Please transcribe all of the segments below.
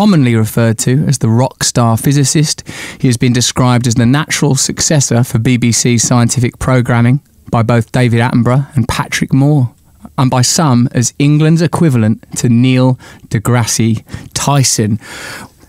commonly referred to as the rock star physicist. He has been described as the natural successor for BBC scientific programming by both David Attenborough and Patrick Moore, and by some as England's equivalent to Neil deGrasse Tyson.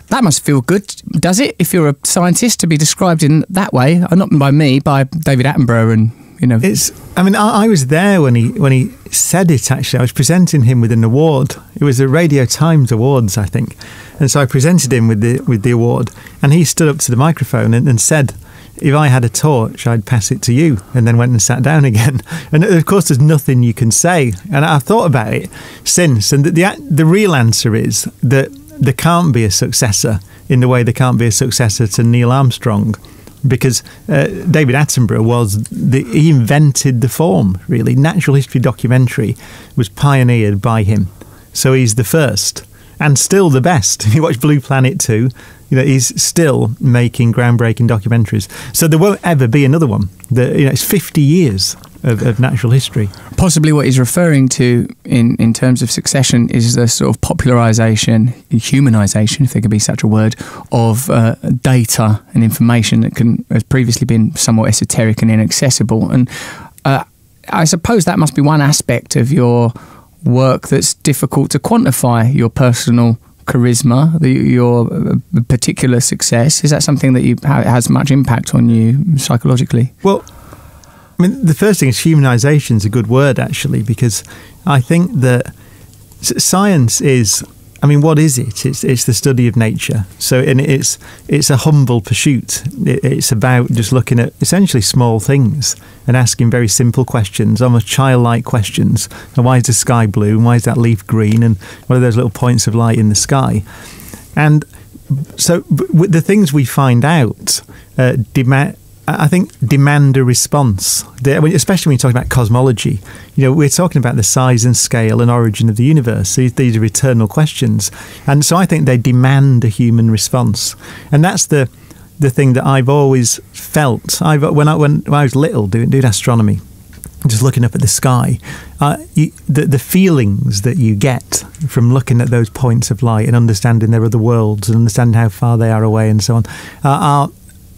That must feel good, does it, if you're a scientist to be described in that way? Not by me, by David Attenborough and you know. It's. I mean, I, I was there when he when he said it. Actually, I was presenting him with an award. It was the Radio Times Awards, I think, and so I presented him with the with the award, and he stood up to the microphone and, and said. If I had a torch, I'd pass it to you, and then went and sat down again. And of course, there's nothing you can say. And I've thought about it since, and the the, the real answer is that there can't be a successor in the way there can't be a successor to Neil Armstrong because uh, David Attenborough was the, he invented the form really. Natural history documentary was pioneered by him. So he's the first and still the best. If you watch Blue Planet 2 you know he's still making groundbreaking documentaries. So there won't ever be another one. The, you know it's 50 years of, of natural history Possibly what he's referring to in, in terms of succession is the sort of popularization, humanization, if there could be such a word, of uh, data and information that can has previously been somewhat esoteric and inaccessible. And uh, I suppose that must be one aspect of your work that's difficult to quantify your personal charisma, the, your uh, particular success. Is that something that you has much impact on you psychologically? Well, I mean, the first thing is humanization is a good word, actually, because I think that science is. I mean, what is it? It's it's the study of nature. So, and it's it's a humble pursuit. It, it's about just looking at essentially small things and asking very simple questions, almost childlike questions. And why is the sky blue? And why is that leaf green? And what are those little points of light in the sky? And so, the things we find out uh, demand. I think demand a response, especially when you're talking about cosmology. You know, we're talking about the size and scale and origin of the universe. These, these are eternal questions, and so I think they demand a human response, and that's the the thing that I've always felt. I've when I when, when I was little doing doing astronomy, just looking up at the sky, uh, you, the the feelings that you get from looking at those points of light and understanding their other worlds and understanding how far they are away and so on uh, are.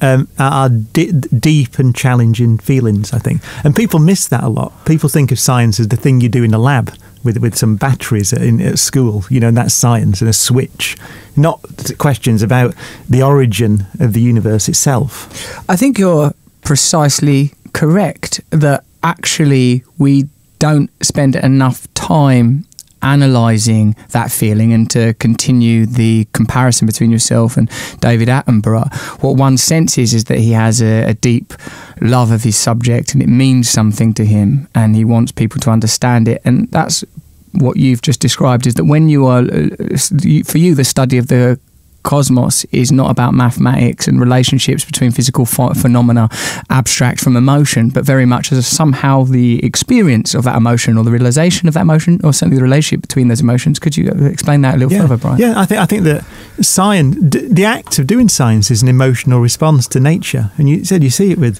Um, are deep and challenging feelings, I think, and people miss that a lot. People think of science as the thing you do in a lab with with some batteries in at school, you know, and that's science and a switch, not questions about the origin of the universe itself. I think you're precisely correct that actually we don't spend enough time analysing that feeling and to continue the comparison between yourself and David Attenborough. What one senses is that he has a, a deep love of his subject and it means something to him and he wants people to understand it. And that's what you've just described is that when you are, uh, for you, the study of the cosmos is not about mathematics and relationships between physical ph- phenomena abstract from emotion, but very much as somehow the experience of that emotion or the realization of that emotion or certainly the relationship between those emotions. Could you uh, explain that a little yeah. further, Brian? Yeah, I think I think that science, d- the act of doing science, is an emotional response to nature, and you said you see it with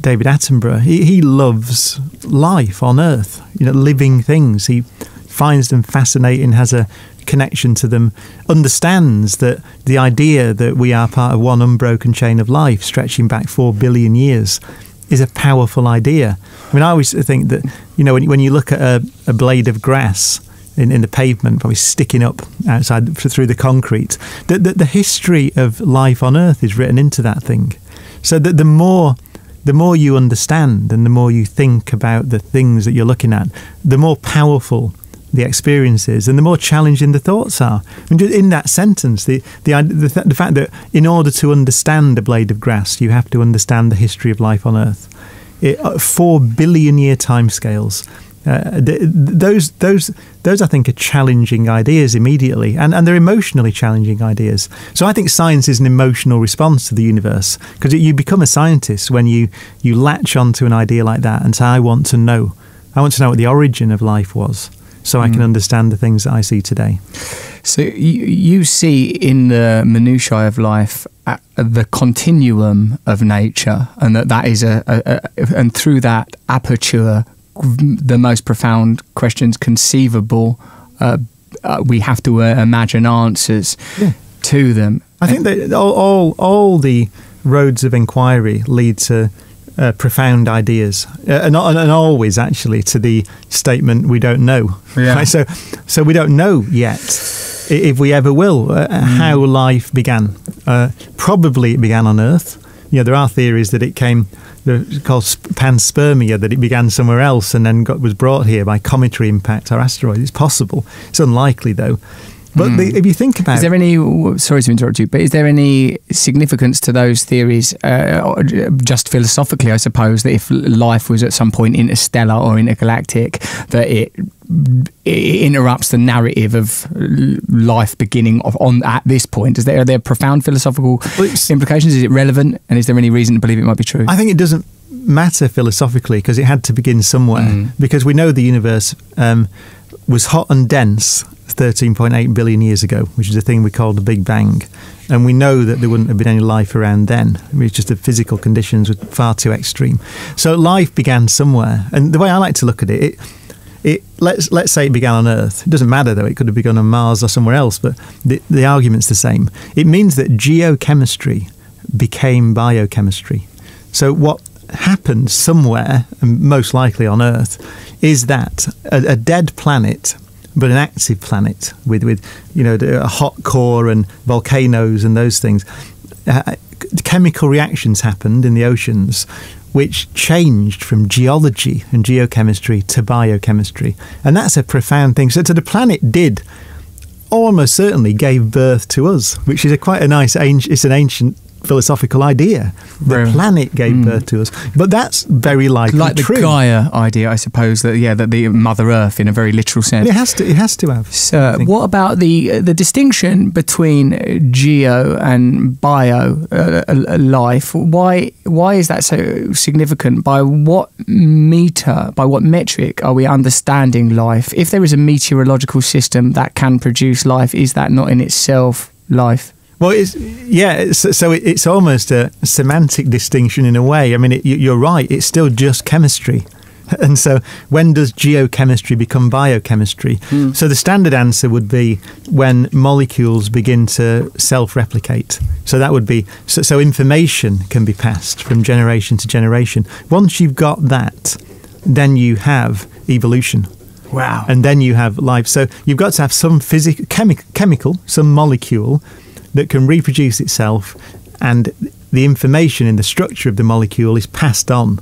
David Attenborough. He, he loves life on Earth, you know, living things. He finds them fascinating, has a connection to them, understands that the idea that we are part of one unbroken chain of life stretching back four billion years is a powerful idea. I mean, I always think that, you know, when, when you look at a, a blade of grass, in, in the pavement, probably sticking up outside through the concrete. The, the, the history of life on Earth is written into that thing. So that the more the more you understand and the more you think about the things that you're looking at, the more powerful the experiences and the more challenging the thoughts are. I mean, in that sentence, the, the, the, the fact that in order to understand a blade of grass, you have to understand the history of life on Earth. It, uh, four billion year timescales. Uh, th- those, those, those, I think, are challenging ideas immediately, and, and they're emotionally challenging ideas. So I think science is an emotional response to the universe because you become a scientist when you you latch onto an idea like that and say, "I want to know. I want to know what the origin of life was." So I can Mm. understand the things that I see today. So you, you see in the minutiae of life uh, the continuum of nature, and that that is a, a, a and through that aperture, the most profound questions conceivable uh, uh, we have to uh, imagine answers Yeah. to them. I think that all, all, all the roads of inquiry lead to uh, profound ideas, uh, and, and, always actually to the statement "we don't know." Yeah. Right? So, so we don't know yet if we ever will uh, how life began. Uh, probably it began on Earth. You know, there are theories that it came. Called panspermia, that it began somewhere else and then got, was brought here by cometary impact or asteroids. It's possible. It's unlikely though. But the, if you think about Is there any? Sorry to interrupt you, but is there any significance to those theories, uh, just philosophically, I suppose, that if life was at some point interstellar or intergalactic, that it, it interrupts the narrative of life beginning of, on at this point? Is there are there profound philosophical implications? Is it relevant, and is there any reason to believe it might be true? I think it doesn't matter philosophically because it had to begin somewhere. Mm. Because we know the universe um, was hot and dense 13.8 billion years ago, which is a thing we call the Big Bang. And we know that there wouldn't have been any life around then. I mean, it's just the physical conditions were far too extreme. So life began somewhere. And the way I like to look at it, it it let's let's say it began on Earth. It doesn't matter though; it could have begun on Mars or somewhere else. But the, the argument's the same. It means that geochemistry became biochemistry. So what happened somewhere, and most likely on Earth, is that a, a dead planet, but an active planet with with you know a hot core and volcanoes and those things. Uh, chemical reactions happened in the oceans which changed from geology and geochemistry to biochemistry. And that's a profound thing. So, so the planet did almost certainly gave birth to us, which is a quite a nice, it's an ancient philosophical idea. The Very- planet gave Mm. birth to us. But that's very likely like the true. Gaia idea, I suppose that yeah, that the Mother Earth in a very literal sense. It has to, it has to have. So, what about the the distinction between uh, geo and bio uh, uh, life? Why why is that so significant? By what meter, by what metric are we understanding life? If there is a meteorological system that can produce life, is that not in itself life? Well, it's yeah. It's, so it, it's almost a semantic distinction in a way. I mean, it, you- you're right. It's still just chemistry. And so, when does geochemistry become biochemistry? Hmm. So, the standard answer would be when molecules begin to self replicate. So, that would be so, so information can be passed from generation to generation. Once you've got that, then you have evolution Wow. and then you have life. So you've got to have some physical, chemi- chemical, some molecule that can reproduce itself, and the information in the structure of the molecule is passed on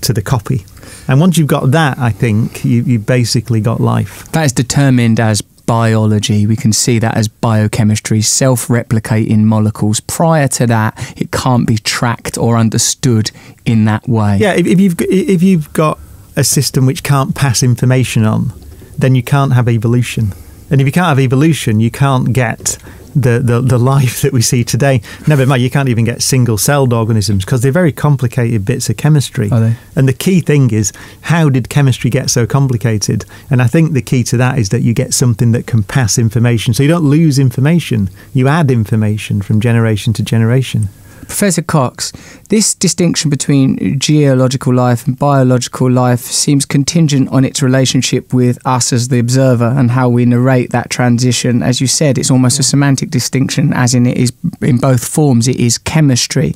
to the copy. And once you've got that, I think you you basically got life. That is determined as biology. We can see that as biochemistry, self replicating molecules. Prior to that, it can't be tracked or understood in that way. Yeah, if, if you've if you've got a system which can't pass information on, then you can't have evolution. And if you can't have evolution, you can't get the, the, the life that we see today. Never mind, you can't even get single celled organisms because they're very complicated bits of chemistry. Are they? And the key thing is, how did chemistry get so complicated? And I think the key to that is that you get something that can pass information. So you don't lose information, you add information from generation to generation. Professor Cox, this distinction between geological life and biological life seems contingent on its relationship with us as the observer and how we narrate that transition. As you said, it's almost a semantic distinction, as in it is in both forms, it is chemistry.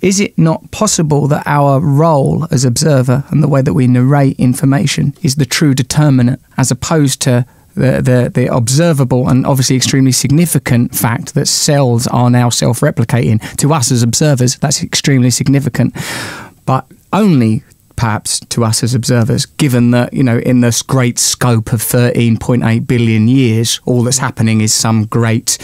Is it not possible that our role as observer and the way that we narrate information is the true determinant as opposed to the, the, the observable and obviously extremely significant fact that cells are now self replicating. To us as observers, that's extremely significant. But only perhaps to us as observers, given that, you know, in this great scope of 13.8 billion years, all that's happening is some great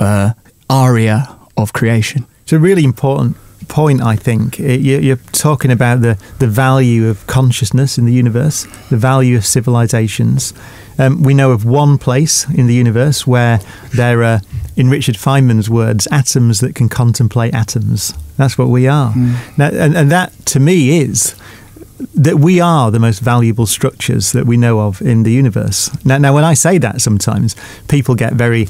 uh, aria of creation. It's a really important point, I think. You're talking about the, the value of consciousness in the universe, the value of civilizations. Um, we know of one place in the universe where there are, in Richard Feynman's words, atoms that can contemplate atoms. That's what we are. Now, and, and that, to me, is that we are the most valuable structures that we know of in the universe. Now, now when I say that, sometimes people get very,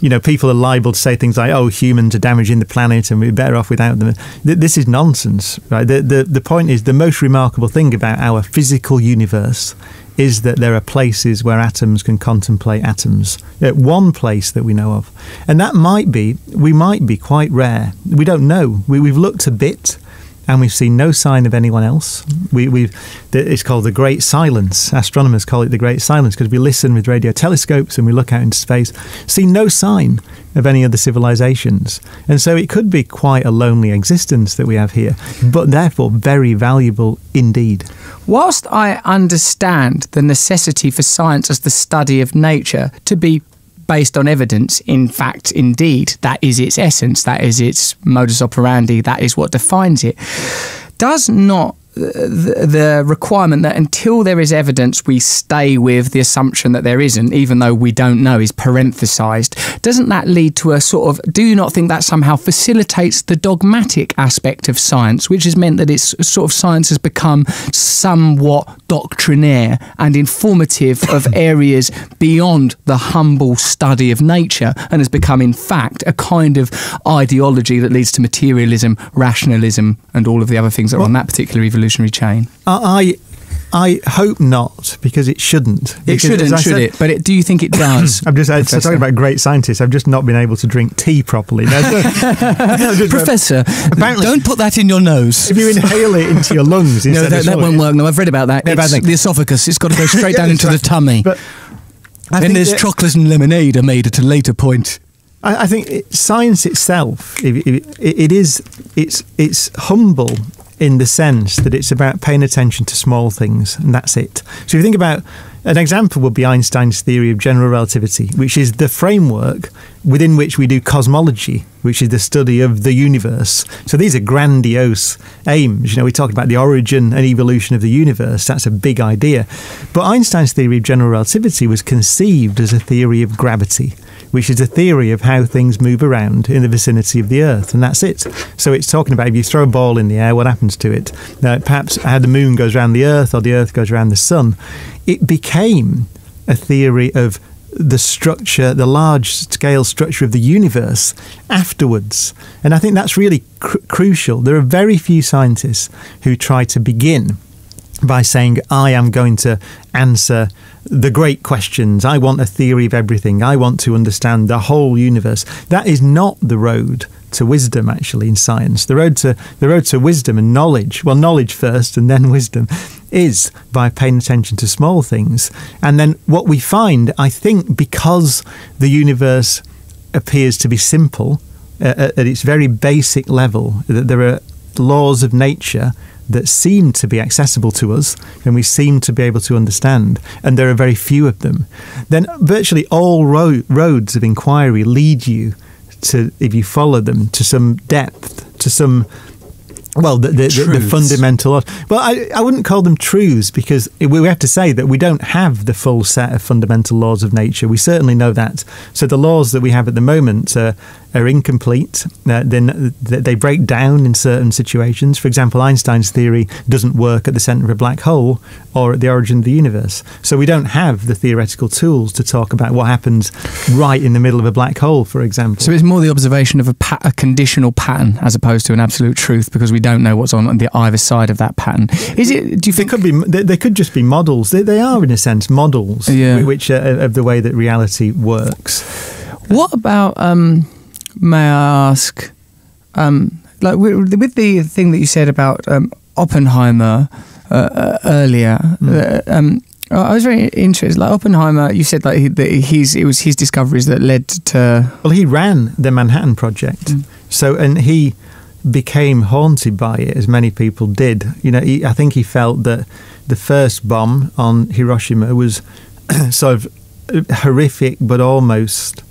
you know, people are liable to say things like, "Oh, humans are damaging the planet, and we're better off without them." This is nonsense, right? The, the the point is the most remarkable thing about our physical universe is that there are places where atoms can contemplate atoms. Uh, one place that we know of. And that might be, we might be quite rare. We don't know. We, we've looked a bit and we've seen no sign of anyone else. We, we've, it's called the Great Silence. Astronomers call it the Great Silence because we listen with radio telescopes and we look out into space, see no sign of any other civilizations. And so it could be quite a lonely existence that we have here, but therefore very valuable indeed. Whilst I understand the necessity for science as the study of nature to be based on evidence. In fact, indeed, that is its essence, that is its modus operandi, that is what defines it. Does not the, the requirement that until there is evidence, we stay with the assumption that there isn't, even though we don't know, is parenthesized. Doesn't that lead to a sort of, do you not think that somehow facilitates the dogmatic aspect of science, which has meant that it's sort of science has become somewhat doctrinaire and informative of areas beyond the humble study of nature and has become, in fact, a kind of ideology that leads to materialism, rationalism, and all of the other things that well, are on that particular evolution evolutionary chain? I I hope not, because it shouldn't. It shouldn't, should said, it? But it, do you think it does? I'm just I'm talking about great scientists. I've just not been able to drink tea properly. Uh, Professor, apparently, don't put that in your nose. If you inhale it into your lungs, no, that, that won't work. No, I've read about that. No, the esophagus. It's got to go straight yeah, down into right. the tummy. But then there's chocolate and lemonade are made at a later point. I, I think it, science itself, it, it, it is, it's, it's humble in the sense that it's about paying attention to small things, and that's it. So if you think about an example, would be Einstein's theory of general relativity, which is the framework within which we do cosmology, which is the study of the universe. So these are grandiose aims. You know, we talk about the origin and evolution of the universe. That's a big idea. But Einstein's theory of general relativity was conceived as a theory of gravity which is a theory of how things move around in the vicinity of the Earth, and that's it. So it's talking about if you throw a ball in the air, what happens to it? Now, perhaps how the moon goes around the Earth or the Earth goes around the sun. It became a theory of the structure, the large scale structure of the universe afterwards. And I think that's really cr- crucial. There are very few scientists who try to begin by saying, I am going to answer the great questions. I want a theory of everything. I want to understand the whole universe. That is not the road to wisdom actually in science. The road to the road to wisdom and knowledge, well knowledge first and then wisdom is by paying attention to small things. And then what we find, I think because the universe appears to be simple uh, at its very basic level, that there are laws of nature that seem to be accessible to us and we seem to be able to understand, and there are very few of them, then virtually all ro- roads of inquiry lead you to, if you follow them, to some depth, to some well, the, the, the, the, fundamental. Well, I, I wouldn't call them truths because we have to say that we don't have the full set of fundamental laws of nature. We certainly know that. So the laws that we have at the moment are, are incomplete. Uh, then they break down in certain situations. For example, Einstein's theory doesn't work at the center of a black hole or at the origin of the universe. So we don't have the theoretical tools to talk about what happens right in the middle of a black hole, for example. So it's more the observation of a, pa- a conditional pattern as opposed to an absolute truth because we don't know what's on the either side of that pattern. Is it? Do you think they could be? They, they could just be models. They, they are in a sense models, yeah. which are of the way that reality works. What about? Um, may I ask? Um, like with, with, the thing that you said about um, Oppenheimer uh, uh, earlier. Mm. Uh, um, I was very interested. Like Oppenheimer, you said like he, that he's it was his discoveries that led to. Well, he ran the Manhattan Project, mm. so and he became haunted by it, as many people did. You know, he, I think he felt that the first bomb on Hiroshima was sort of horrific, but almost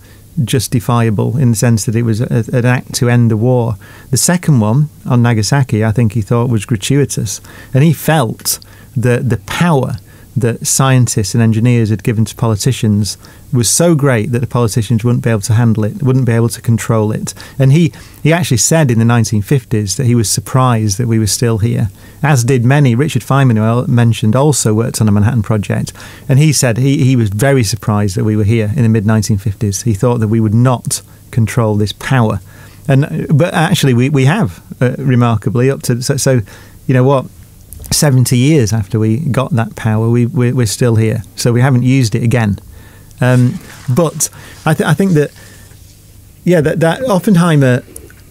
justifiable in the sense that it was a, an act to end the war. The second one on Nagasaki, I think he thought was gratuitous, and he felt that the power that scientists and engineers had given to politicians was so great that the politicians wouldn't be able to handle it, wouldn't be able to control it. And he, he actually said in the 1950s that he was surprised that we were still here, as did many. Richard Feynman, who I mentioned, also worked on the Manhattan Project. And he said he, he was very surprised that we were here in the mid 1950s. He thought that we would not control this power. And, but actually, we, we have, uh, remarkably, up to. So, so, you know what? 70 years after we got that power, we, we're, we're still here. So we haven't used it again. Um, but I, th- I think that, yeah, that, that Oppenheimer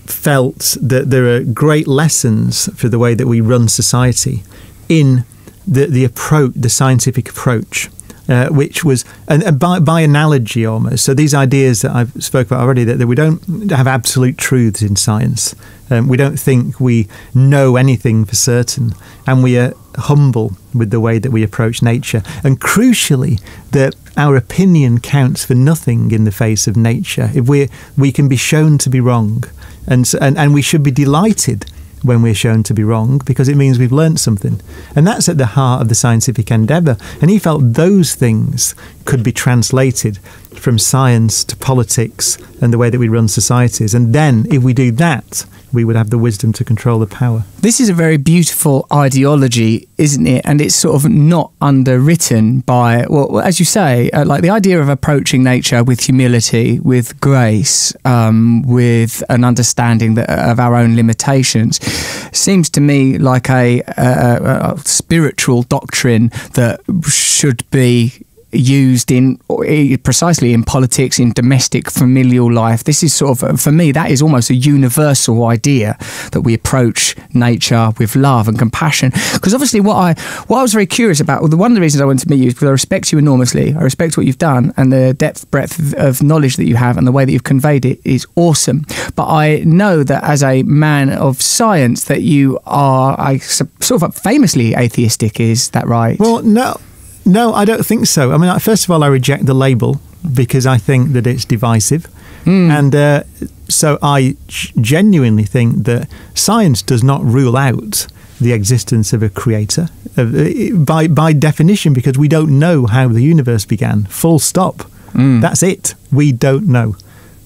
felt that there are great lessons for the way that we run society in the, the approach, the scientific approach. Uh, which was and, and by, by, analogy almost. So these ideas that I've spoke about already that, that we don't have absolute truths in science. Um, we don't think we know anything for certain, and we are humble with the way that we approach nature. And crucially, that our opinion counts for nothing in the face of nature. If we we can be shown to be wrong, and and, and we should be delighted when we're shown to be wrong because it means we've learnt something. And that's at the heart of the scientific endeavour. And he felt those things could be translated from science to politics and the way that we run societies. And then, if we do that, we would have the wisdom to control the power. This is a very beautiful ideology, isn't it? And it's sort of not underwritten by, well, as you say, uh, like the idea of approaching nature with humility, with grace, um, with an understanding that, of our own limitations, seems to me like a, a, a spiritual doctrine that should be used in eh, precisely in politics, in domestic familial life. This is sort of, for me, that is almost a universal idea that we approach nature with love and compassion. Because obviously, what I what I was very curious about, well, the one of the reasons I wanted to meet you is because I respect you enormously. I respect what you've done and the depth, breadth of knowledge that you have and the way that you've conveyed it is awesome. But I know that as a man of science, that you are I, sort of famously atheistic. Is that right? Well, no. No, I don't think so. I mean, first of all, I reject the label because I think that it's divisive. Mm. And uh, so I genuinely think that science does not rule out the existence of a creator uh, by, by definition because we don't know how the universe began. Full stop. Mm. That's it. We don't know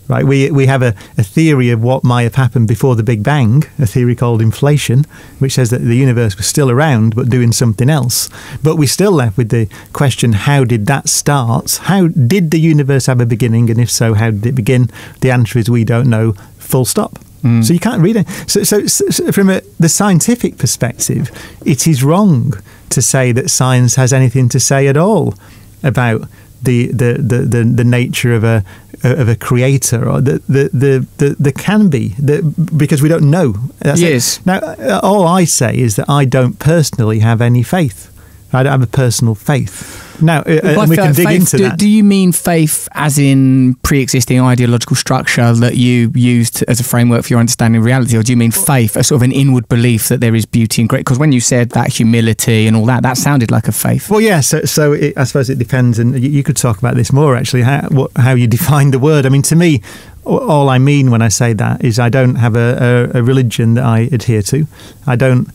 right? We, we have a, a theory of what might have happened before the Big Bang, a theory called inflation, which says that the universe was still around but doing something else. But we're still left with the question how did that start? How did the universe have a beginning? And if so, how did it begin? The answer is we don't know, full stop. Mm. So you can't read it. So, so, so from a, the scientific perspective, it is wrong to say that science has anything to say at all about the the, the, the, the nature of a of a creator or the the the, the, the can be the, because we don't know. That's yes. It. Now, uh, all I say is that I don't personally have any faith. I don't have a personal faith. Now, uh, we can dig faith, into do, that. Do you mean faith as in pre-existing ideological structure that you used as a framework for your understanding of reality, or do you mean faith, a sort of an inward belief that there is beauty and great? Because when you said that humility and all that, that sounded like a faith. Well, yeah. So, so it, I suppose it depends, and you, you, could talk about this more actually. How what, how you define the word. I mean, to me, all I mean when I say that is I don't have a, a, a religion that I adhere to. I don't.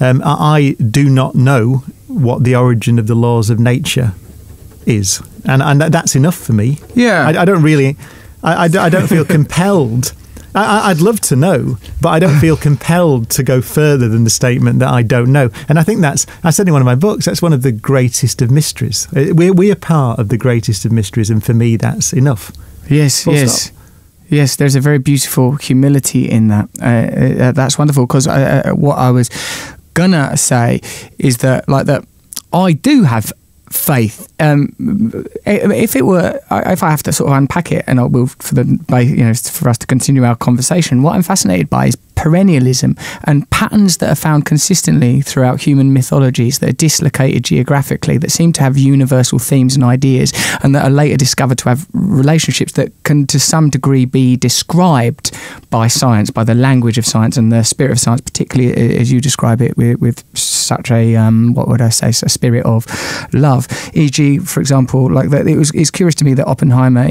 Um, I do not know what the origin of the laws of nature is, and and that's enough for me. Yeah, I, I don't really, I, I, I, don't feel compelled. I, would love to know, but I don't feel compelled to go further than the statement that I don't know. And I think that's, I said in one of my books, that's one of the greatest of mysteries. Uh, we, we are part of the greatest of mysteries, and for me, that's enough. Yes, Full yes. Stop. Yes, there's a very beautiful humility in that. Uh, uh, that's wonderful because uh, what I was gonna say is that, like that, I do have faith. Um, if it were, if I have to sort of unpack it, and I will for the, you know, for us to continue our conversation, what I'm fascinated by is perennialism and patterns that are found consistently throughout human mythologies that are dislocated geographically, that seem to have universal themes and ideas, and that are later discovered to have relationships that can, to some degree, be described by science, by the language of science and the spirit of science, particularly as you describe it with, with such a um, what would I say, a spirit of love. E.g., for example, like that, it was. It's curious to me that Oppenheimer,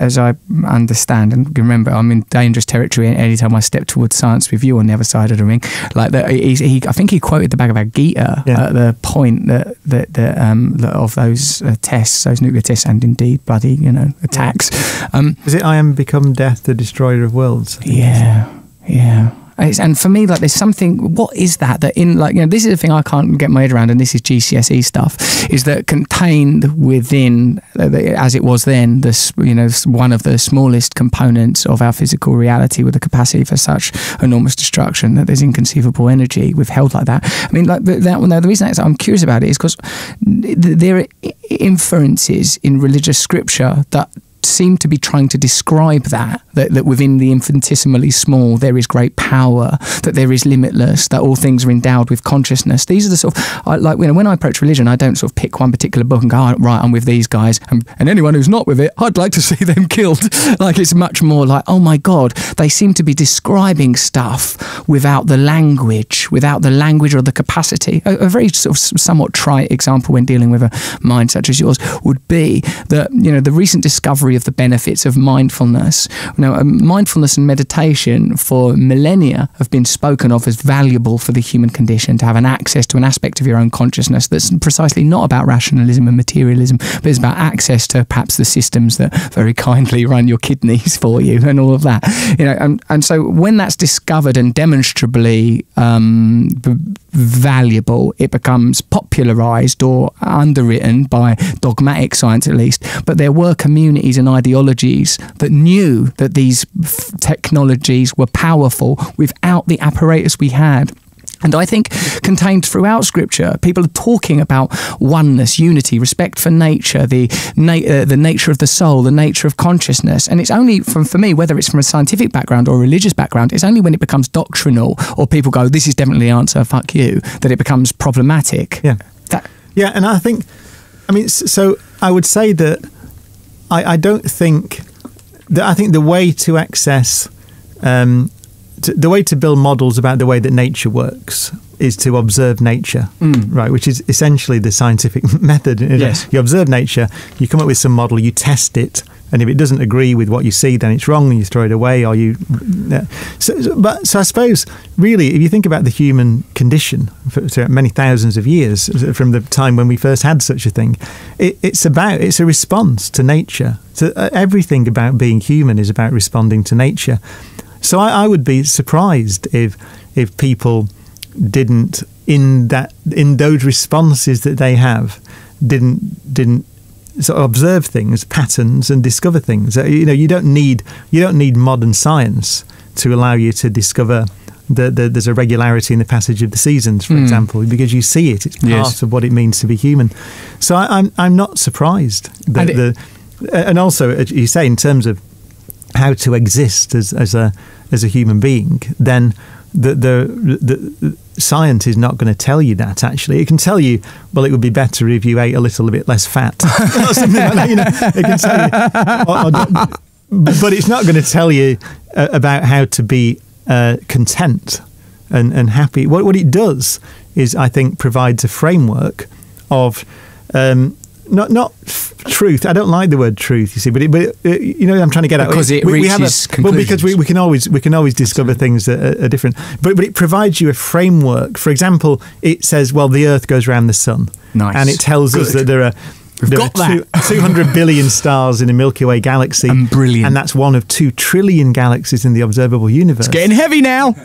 as I understand and remember, I'm in dangerous territory anytime I step towards science with you on the other side of the ring. Like that, he, he I think he quoted the Bhagavad Gita yeah. at the point that that, that, um, of those uh, tests, those nuclear tests, and indeed bloody you know attacks. Um, Is it I am become death, the destroyer of worlds? Yeah, yeah. And for me, like, there's something. What is that? That in like, you know, this is the thing I can't get my head around, and this is GCSE stuff. Is that contained within, uh, as it was then, this you know one of the smallest components of our physical reality, with the capacity for such enormous destruction. That there's inconceivable energy withheld like that. I mean, like the- that. Now, the reason I'm curious about it is because there are inferences in religious scripture that seem to be trying to describe that, that that within the infinitesimally small there is great power that there is limitless that all things are endowed with consciousness. These are the sort of I, like you know, when I approach religion I don't sort of pick one particular book and go oh, right I'm with these guys and, and anyone who's not with it I'd like to see them killed. Like it's much more like oh my god they seem to be describing stuff without the language without the language or the capacity. A, a very sort of somewhat trite example when dealing with a mind such as yours would be that you know the recent discovery of the benefits of mindfulness. Know, um, mindfulness and meditation for millennia have been spoken of as valuable for the human condition to have an access to an aspect of your own consciousness that's precisely not about rationalism and materialism, but it's about access to perhaps the systems that very kindly run your kidneys for you and all of that. You know, and, and so when that's discovered and demonstrably um, valuable, it becomes popularized or underwritten by dogmatic science at least. But there were communities and ideologies that knew that these technologies were powerful without the apparatus we had. And I think contained throughout Scripture, people are talking about oneness, unity, respect for nature, the na- uh, the nature of the soul, the nature of consciousness. And it's only from for me, whether it's from a scientific background or a religious background, it's only when it becomes doctrinal or people go, "This is definitely the answer, fuck you," that it becomes problematic. Yeah. That, Yeah, and I think, I mean, so I would say that I, I don't think that I think the way to access, um, to, the way to build models about the way that nature works is to observe nature, right? Which is essentially the scientific method. Yes. You observe nature, you come up with some model, you test it, and if it doesn't agree with what you see, then it's wrong, and you throw it away, or you. so- but so I suppose really, if you think about the human condition for, for many thousands of years from the time when we first had such a thing, it, it's about it's a response to nature. So uh, everything about being human is about responding to nature. So I, I would be surprised if if people didn't in that in those responses that they have didn't didn't sort of observe things patterns and discover things Uh, you know you don't need you don't need modern science to allow you to discover that that there's a regularity in the passage of the seasons for Mm. example because you see it it's part Yes. of what it means to be human so I, I'm I'm not surprised that And the and also as you say in terms of how to exist as, as a as a human being, then the, the the science is not going to tell you that. Actually, it can tell you, well, it would be better if you ate a little bit less fat, or something like that. You know, it can tell you, or- or but it's not going to tell you uh, about how to be uh, content and and happy. What what it does is, I think, provides a framework of. Um, not not f- truth. I don't like the word truth. You see, but it, but uh, you know, I'm trying to get at Because it have reaches a, well because we, we can always we can always discover things that are, are different. But but it provides you a framework. For example, it says, well, the Earth goes around the sun, Nice. and it tells us that there are. We've there got are two, that. 200 billion stars in the Milky Way galaxy. And brilliant. And that's one of 2 trillion galaxies in the observable universe. It's getting heavy now.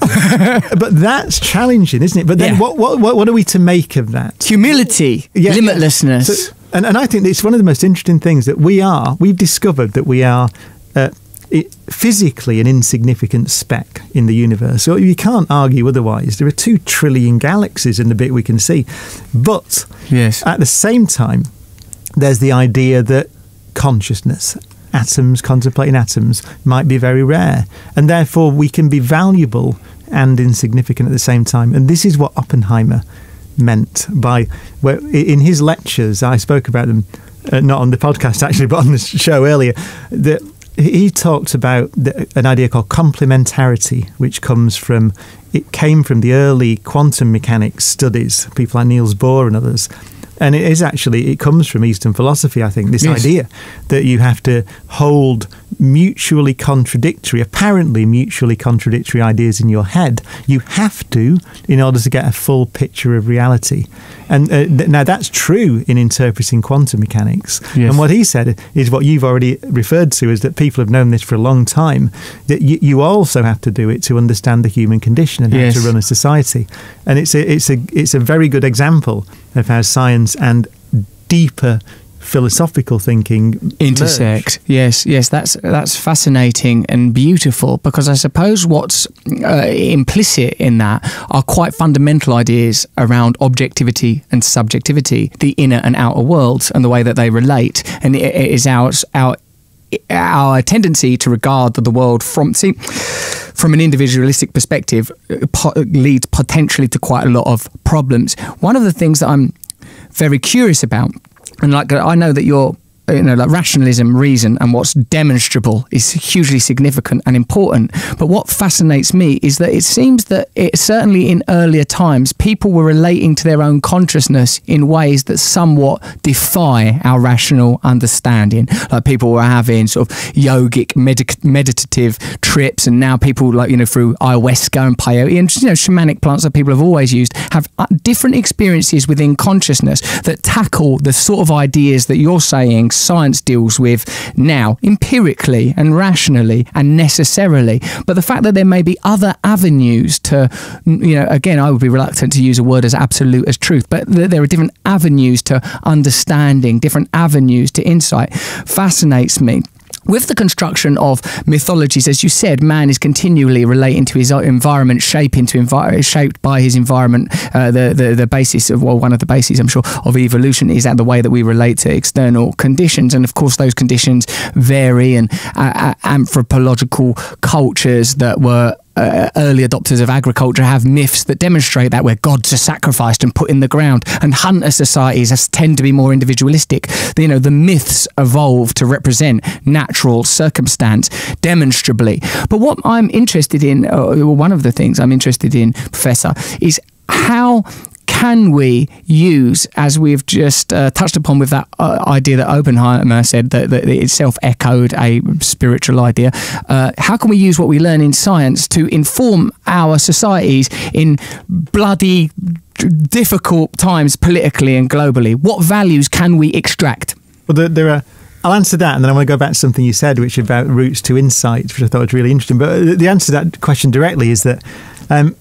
but that's challenging, isn't it? But then Yeah. what, what, what, are we to make of that? Humility, Yeah, yeah. limitlessness. So- and, and I think it's one of the most interesting things that we are, we've discovered that we are uh, i physically an insignificant speck in the universe. So you can't argue otherwise. There are two trillion galaxies in the bit we can see. But yes. at the same time, there's the idea that consciousness, atoms contemplating atoms, might be very rare. And therefore, we can be valuable and insignificant at the same time. And this is what Oppenheimer meant by, where in his lectures, I spoke about them, uh, not on the podcast actually, but on the show earlier, that he talked about the, an idea called complementarity, which comes from it came from the early quantum mechanics studies, people like Niels Bohr and others, And it is actually, it comes from Eastern philosophy, I think, this Yes. idea that you have to hold mutually contradictory, apparently mutually contradictory ideas in your head. You have to in order to get a full picture of reality. And uh, th- now that's true in interpreting quantum mechanics. Yes. And what he said is what you've already referred to is that people have known this for a long time, that you, you also have to do it to understand the human condition and Yes. how to run a society. And it's a, it's a, it's a very good example of how science and deeper philosophical thinking intersect. Yes, yes, that's that's fascinating and beautiful because I suppose what's uh, implicit in that are quite fundamental ideas around objectivity and subjectivity, the inner and outer worlds, and the way that they relate, and it, it is our our our tendency to regard the world from see from an individualistic perspective uh, po- leads potentially to quite a lot of problems. One of the things that I'm very curious about, and like I know that you're you know like rationalism reason and what's demonstrable is hugely significant and important. But what fascinates me is that it seems that it certainly in earlier times people were relating to their own consciousness in ways that somewhat defy our rational understanding. Like people were having sort of yogic meditative trips and now people like you know through ayahuasca and peyote and you know shamanic plants that people have always used have uh, different experiences within consciousness that tackle the sort of ideas that you're saying science deals with now empirically and rationally and necessarily. But the fact that there may be other avenues to you know again I would be reluctant to use a word as absolute as truth but th- there are different avenues to understanding different avenues to insight. Fascinates me with the construction of mythologies, as you said, man is continually relating to his environment, shaping to envi- shaped by his environment. Uh, the, the the basis of well, one of the bases, I'm sure, of evolution is that the way that we relate to external conditions, and of course, those conditions vary. And uh, uh, anthropological cultures that were uh, early adopters of agriculture have myths that demonstrate that where gods are sacrificed and put in the ground and hunter societies tend to be more individualistic. You know the myths evolve to represent natural circumstance demonstrably. But what i'm interested in uh, one of the things i'm interested in professor is how can we use, as we've just uh, touched upon with that uh, idea that Oppenheimer said that, that it itself echoed a spiritual idea, uh, how can we use what we learn in science to inform our societies in bloody difficult times politically and globally? What values can we extract? Well, there, there are. I'll answer that, and then I want to go back to something you said, which about routes to insight, which I thought was really interesting. But uh, the answer to that question directly is that um,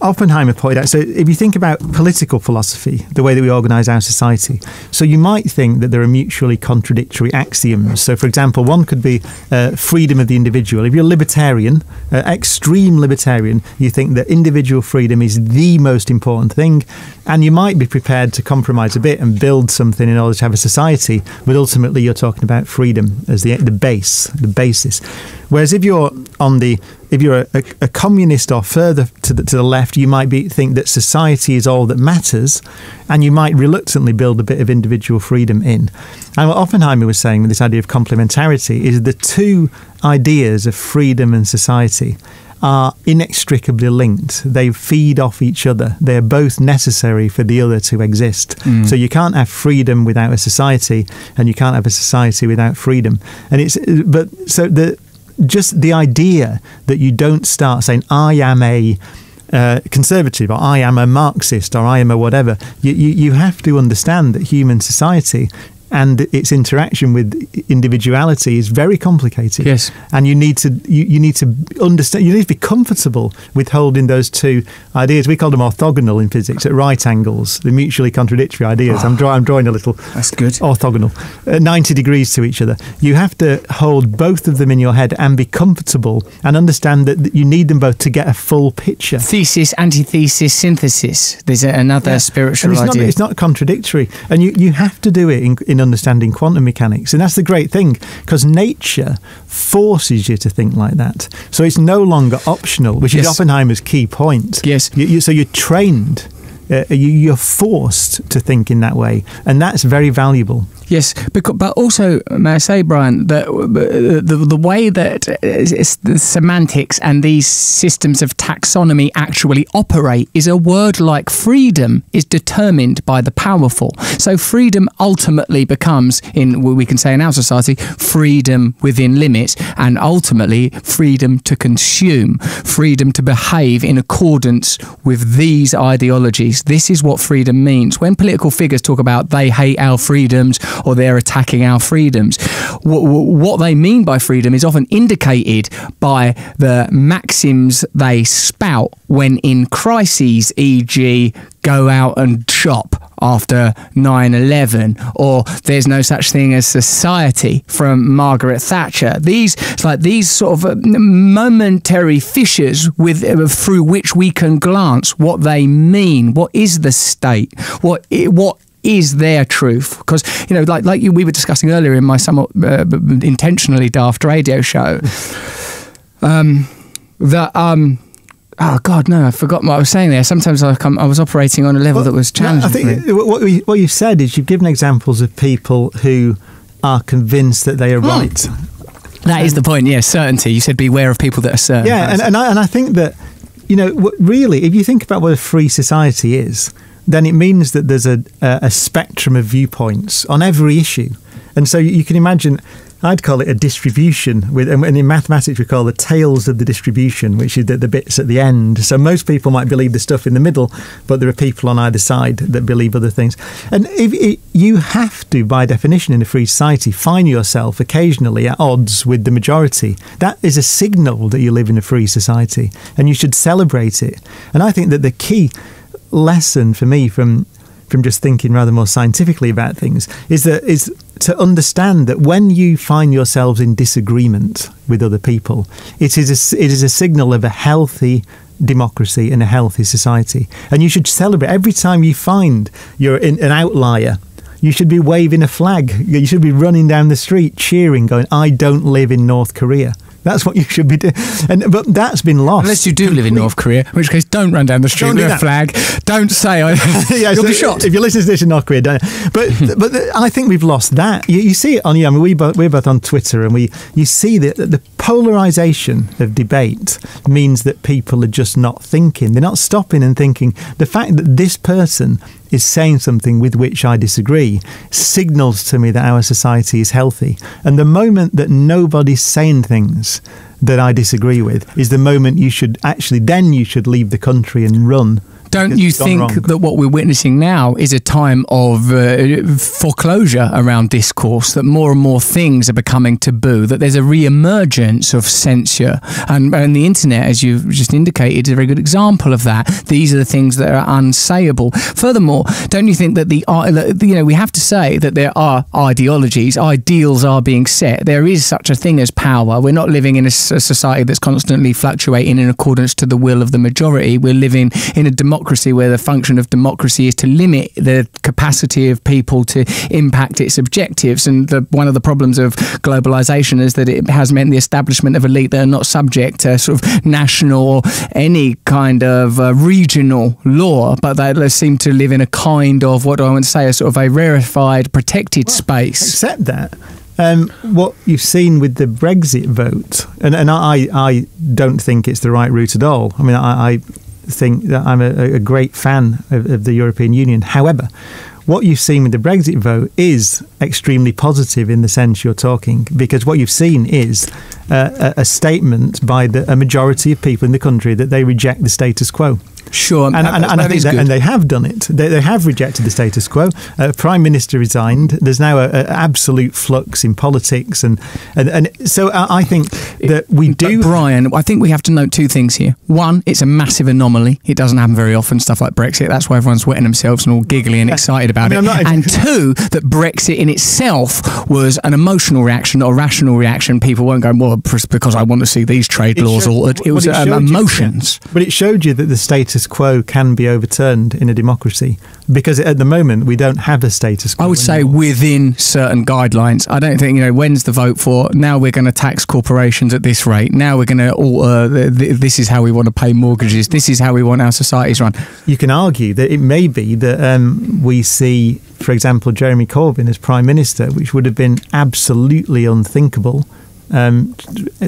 Oppenheimer pointed out. So, if you think about political philosophy, the way that we organise our society, so you might think that there are mutually contradictory axioms. So, for example, one could be uh, freedom of the individual. If you're libertarian, uh, extreme libertarian, you think that individual freedom is the most important thing, and you might be prepared to compromise a bit and build something in order to have a society. But ultimately, you're talking about freedom as the the base, the basis. Whereas if you're on the if you're a, a, a communist or further to the, to the left, you might be think that society is all that matters, and you might reluctantly build a bit of individual freedom in. And what Oppenheimer was saying with this idea of complementarity is the two ideas of freedom and society are inextricably linked. They feed off each other. They are both necessary for the other to exist. Mm. So you can't have freedom without a society, and you can't have a society without freedom. And it's but so the just the idea that you don't start saying I am a uh, conservative or I am a Marxist or I am a whatever. You, you, you have to understand that human society and its interaction with individuality is very complicated. Yes. and you need to you, you need to understand. You need to be comfortable with holding those two ideas. We call them orthogonal in physics at right angles. The mutually contradictory ideas. I'm, draw, I'm drawing a little That's good. orthogonal, uh, 90 degrees to each other. You have to hold both of them in your head and be comfortable and understand that, that you need them both to get a full picture. Thesis, antithesis, synthesis. There's another Yeah. spiritual And it's idea. Not, it's not contradictory. And you, you have to do it in, in understanding quantum mechanics. And that's the great thing, because nature forces you to think like that. So it's no longer optional, which is Oppenheimer's key point. Yes. You, you, so you're trained Uh, you, you're forced to think in that way, and that's very valuable. Yes, because, but also, may I say, Brian, that the, the way that the semantics and these systems of taxonomy actually operate is a word like freedom is determined by the powerful. So freedom ultimately becomes, in what we can say in our society, freedom within limits, and ultimately freedom to consume, freedom to behave in accordance with these ideologies. This is what freedom means. When political figures talk about they hate our freedoms or they're attacking our freedoms. What they mean by freedom is often indicated by the maxims they spout when in crises, e.g., go out and shop after 9 11, or there's no such thing as society from Margaret Thatcher. These, it's like these sort of uh, momentary fissures with, uh, through which we can glance what they mean. What is the state? What, what is their truth? Because you know like like you, we were discussing earlier in my somewhat uh, intentionally daft radio show um, that um, oh god no I forgot what I was saying there. Sometimes I, come, I was operating on a level well, that was challenging I think what, we, what you've said is you've given examples of people who are convinced that they are mm. right. That is the point yes certainty. You said beware of people that are certain. Yeah and, and, I, and I think that you know really if you think about what a free society is then it means that there's a, a spectrum of viewpoints on every issue. And so you can imagine, I'd call it a distribution, with, and in mathematics we call the tails of the distribution, which is the, the bits at the end. So most people might believe the stuff in the middle, but there are people on either side that believe other things. And if it, you have to, by definition, in a free society, find yourself occasionally at odds with the majority. That is a signal that you live in a free society, and you should celebrate it. And I think that the key lesson for me from from just thinking rather more scientifically about things is that is to understand that when you find yourselves in disagreement with other people, it is a, it is a signal of a healthy democracy and a healthy society. And you should celebrate every time you find you're in, an outlier. You should be waving a flag. You should be running down the street cheering, going, "I don't live in North Korea." That's what you should be doing. And but that's been lost. Unless you do live in North Korea, in which case don't run down the street with a flag. Don't say I, yeah, you'll so be shot. If you listen to this in North Korea, don't. But but I think we've lost that. You, you see it on. Yeah, I mean, we both, we're both on Twitter, and we you see that the polarization of debate means that people are just not thinking. They're not stopping and thinking. The fact that this person is saying something with which I disagree signals to me that our society is healthy. And the moment that nobody's saying things that I disagree with is the moment you should actually, then you should leave the country and run don't you think wrong. that what we're witnessing now is a time of uh, foreclosure around discourse, that more and more things are becoming taboo, that there's a re-emergence of censure? And, and the internet, as you've just indicated, is a very good example of that. These are the things that are unsayable. Furthermore, don't you think that the, uh, you know, we have to say that there are ideologies, ideals are being set. There is such a thing as power. We're not living in a society that's constantly fluctuating in accordance to the will of the majority. We're living in a democracy democracy, where the function of democracy is to limit the capacity of people to impact its objectives. And the, one of the problems of globalization is that it has meant the establishment of elite that are not subject to sort of national or any kind of uh, regional law, but they seem to live in a kind of what do I want to say, a sort of a rarefied, protected well, space. Except that. Um, what you've seen with the Brexit vote, and, and I, I don't think it's the right route at all. I mean, I, I think that I'm a, a great fan of, of the European Union. However, what you've seen with the Brexit vote is extremely positive in the sense you're talking, because what you've seen is uh, a, a, statement by the, a majority of people in the country that they reject the status quo. Sure, and, and, and I think that, and they have done it. They, they have rejected the status quo. Uh, Prime Minister resigned. There's now an absolute flux in politics, and and, and so I think that we do. Brian, I think we have to note two things here. One, it's a massive anomaly. It doesn't happen very often. Stuff like Brexit. That's why everyone's wetting themselves and all giggly and excited about I mean, it. and two, that Brexit in itself was an emotional reaction, not a rational reaction. People weren't going well because I want to see these trade laws altered. It was um, emotions. You. But it showed you that the status status quo can be overturned in a democracy because at the moment we don't have a status quo. I would say anymore. within certain guidelines. I don't think you know when's the vote for. Now we're going to tax corporations at this rate. Now we're going to alter. th- th- This is how we want to pay mortgages. This is how we want our societies run. you can argue that it may be that um, we see, for example, Jeremy Corbyn as prime minister, which would have been absolutely unthinkable um,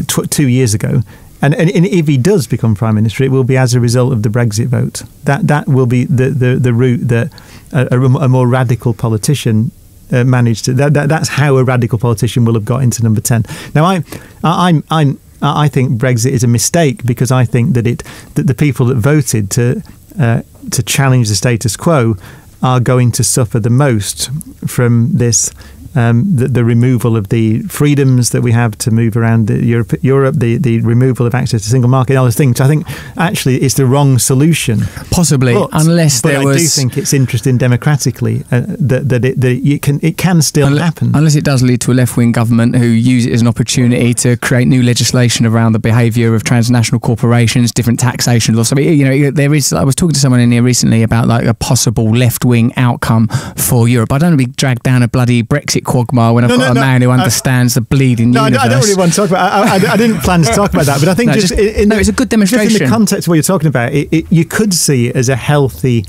tw- two years ago. And, and, and if he does become prime minister, it will be as a result of the Brexit vote. That that will be the the, the route that a, a, more radical politician uh, managed to. That, that that's how a radical politician will have got into number ten. Now I, I I'm I'm. I think Brexit is a mistake because I think that it that the people that voted to uh, to challenge the status quo are going to suffer the most from this. Um, the, the removal of the freedoms that we have to move around the Europe, Europe the, the removal of access to single market, all those things. I think actually it's the wrong solution. Possibly, But, unless but there I was. do think it's interesting democratically uh, that that it, that it can it can still Unle- happen. Unless it does lead to a left wing government who use it as an opportunity to create new legislation around the behaviour of transnational corporations, different taxation laws. I mean, you know, there is. I was talking to someone in here recently about like a possible left wing outcome for Europe. I don't want to be dragged down a bloody Brexit quagmire when I've No, got no, a no, man who I- understands the bleeding No, I don't, universe. I don't really want to talk about. I, I, I didn't plan to talk about that, but I think just, just- in, no, the, it's a good Just in the context of what you're talking about, it, it, you could see it as a healthy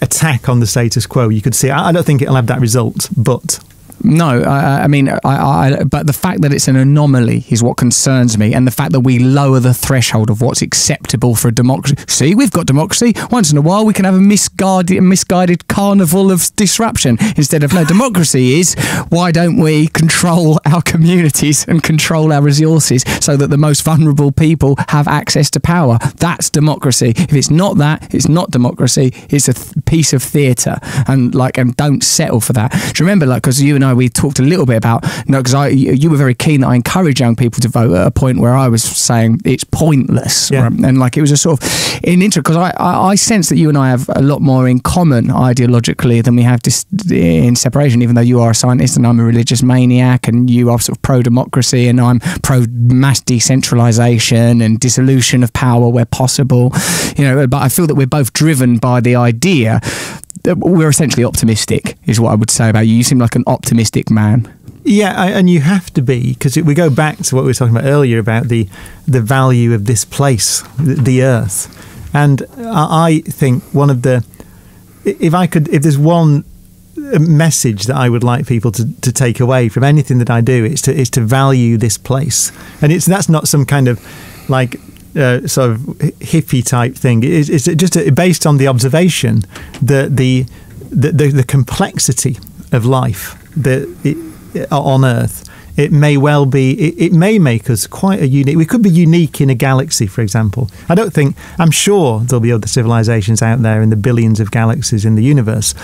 attack on the status quo. You could see. I, I don't think it'll have that result, but No, I, I mean, I, I, but the fact that it's an anomaly is what concerns me, and the fact that we lower the threshold of what's acceptable for a democracy. See, we've got democracy. Once in a while, we can have a misguided, misguided carnival of disruption instead of no. Democracy is why don't we control our communities and control our resources so that the most vulnerable people have access to power? That's democracy. If it's not that, it's not democracy. It's a piece of theatre, and like, and don't settle for that. Do you remember, like, because you and I we talked a little bit about no, because I you were very keen that I encourage young people to vote at a point where I was saying it's pointless, Yeah. right? and like it was a sort of in intro because I, I I sense that you and I have a lot more in common ideologically than we have dis- in separation. Even though you are a scientist and I'm a religious maniac, and you are sort of pro democracy and I'm pro mass decentralization and dissolution of power where possible, you know. But I feel that we're both driven by the idea that we're essentially optimistic, is what I would say about you. You seem like an optimistic man. Yeah, I- and you have to be because we go back to what we were talking about earlier about the the value of this place, the, the Earth, and I think one of the if I could if there's one uh, message that I would like people to, to take away from anything that I do is to is to value this place, and it's that's not some kind of like uh, sort of hippie type thing. is it just uh based on the observation that the the, the, the complexity of life that it, on Earth. It may well be. It, it may make us quite a unique. We could be unique in a galaxy, for example. I don't think. I'm sure there'll be other civilizations out there in the billions of galaxies in the universe.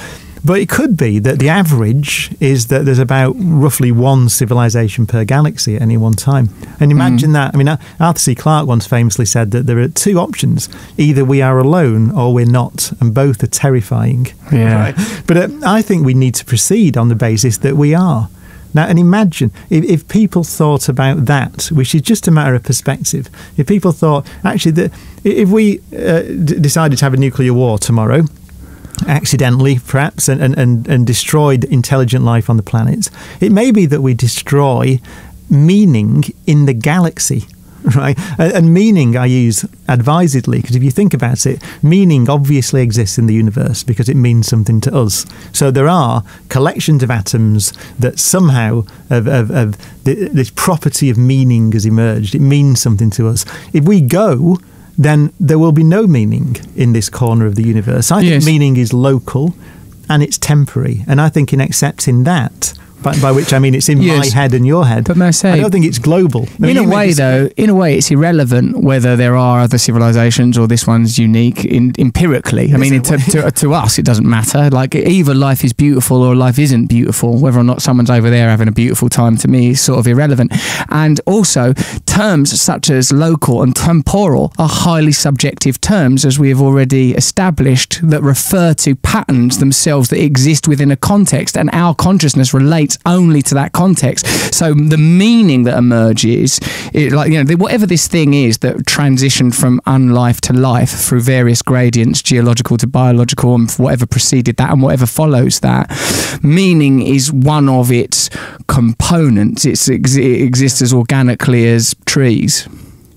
But it could be that the average is that there's about roughly one civilization per galaxy at any one time. And imagine that. I mean, Arthur C. Clarke once famously said that there are two options either we are alone or we're not, and both are terrifying. Yeah. Right? But uh, I think we need to proceed on the basis that we are. Now, and imagine if, if people thought about that, which is just a matter of perspective. If people thought, actually, that if we uh, d- decided to have a nuclear war tomorrow, accidentally perhaps and, and, and, destroyed intelligent life on the planet. It may be that we destroy meaning in the galaxy right? And, meaning i use advisedly because if you think about it meaning obviously exists in the universe because it means something to us. So there are collections of atoms that somehow this property of meaning has emerged. It means something to us. If we go then there will be no meaning in this corner of the universe. I Yes. think meaning is local and it's temporary. And I think in accepting that, by, by which I mean it's in my head and your head, But may I say- I don't think it's global. I mean, in a way, though, in a way, it's irrelevant whether there are other civilizations or this one's unique in, empirically. I mean, it? to, to, to us, it doesn't matter. Like either life is beautiful or life isn't beautiful. Whether or not someone's over there having a beautiful time to me is sort of irrelevant. And also, terms such as local and temporal are highly subjective terms, as we have already established, that refer to patterns themselves that exist within a context, and our consciousness relates relates only to that context. So the meaning that emerges, it, like you know, whatever this thing is that transitioned from unlife to life through various gradients, geological to biological, and whatever preceded that and whatever follows that, meaning is one of its components. It's, it exists as organically as trees.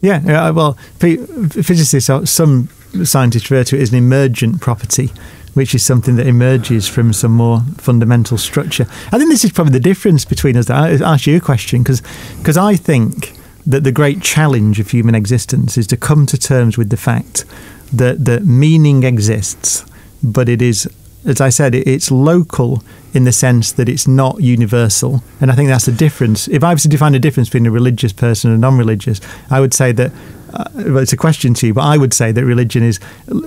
Yeah, well, physicists, uh, some scientists refer to it as an emergent property which is something that emerges from some more fundamental structure. I think this is probably the difference between us. I ask you a question because I think that the great challenge of human existence is to come to terms with the fact that that meaning exists, but it is, as I said, it's local in the sense that it's not universal. And I think that's the difference. If I was to define a difference between a religious person and a non-religious, I would say that uh, it's a question to you, but I would say that religion is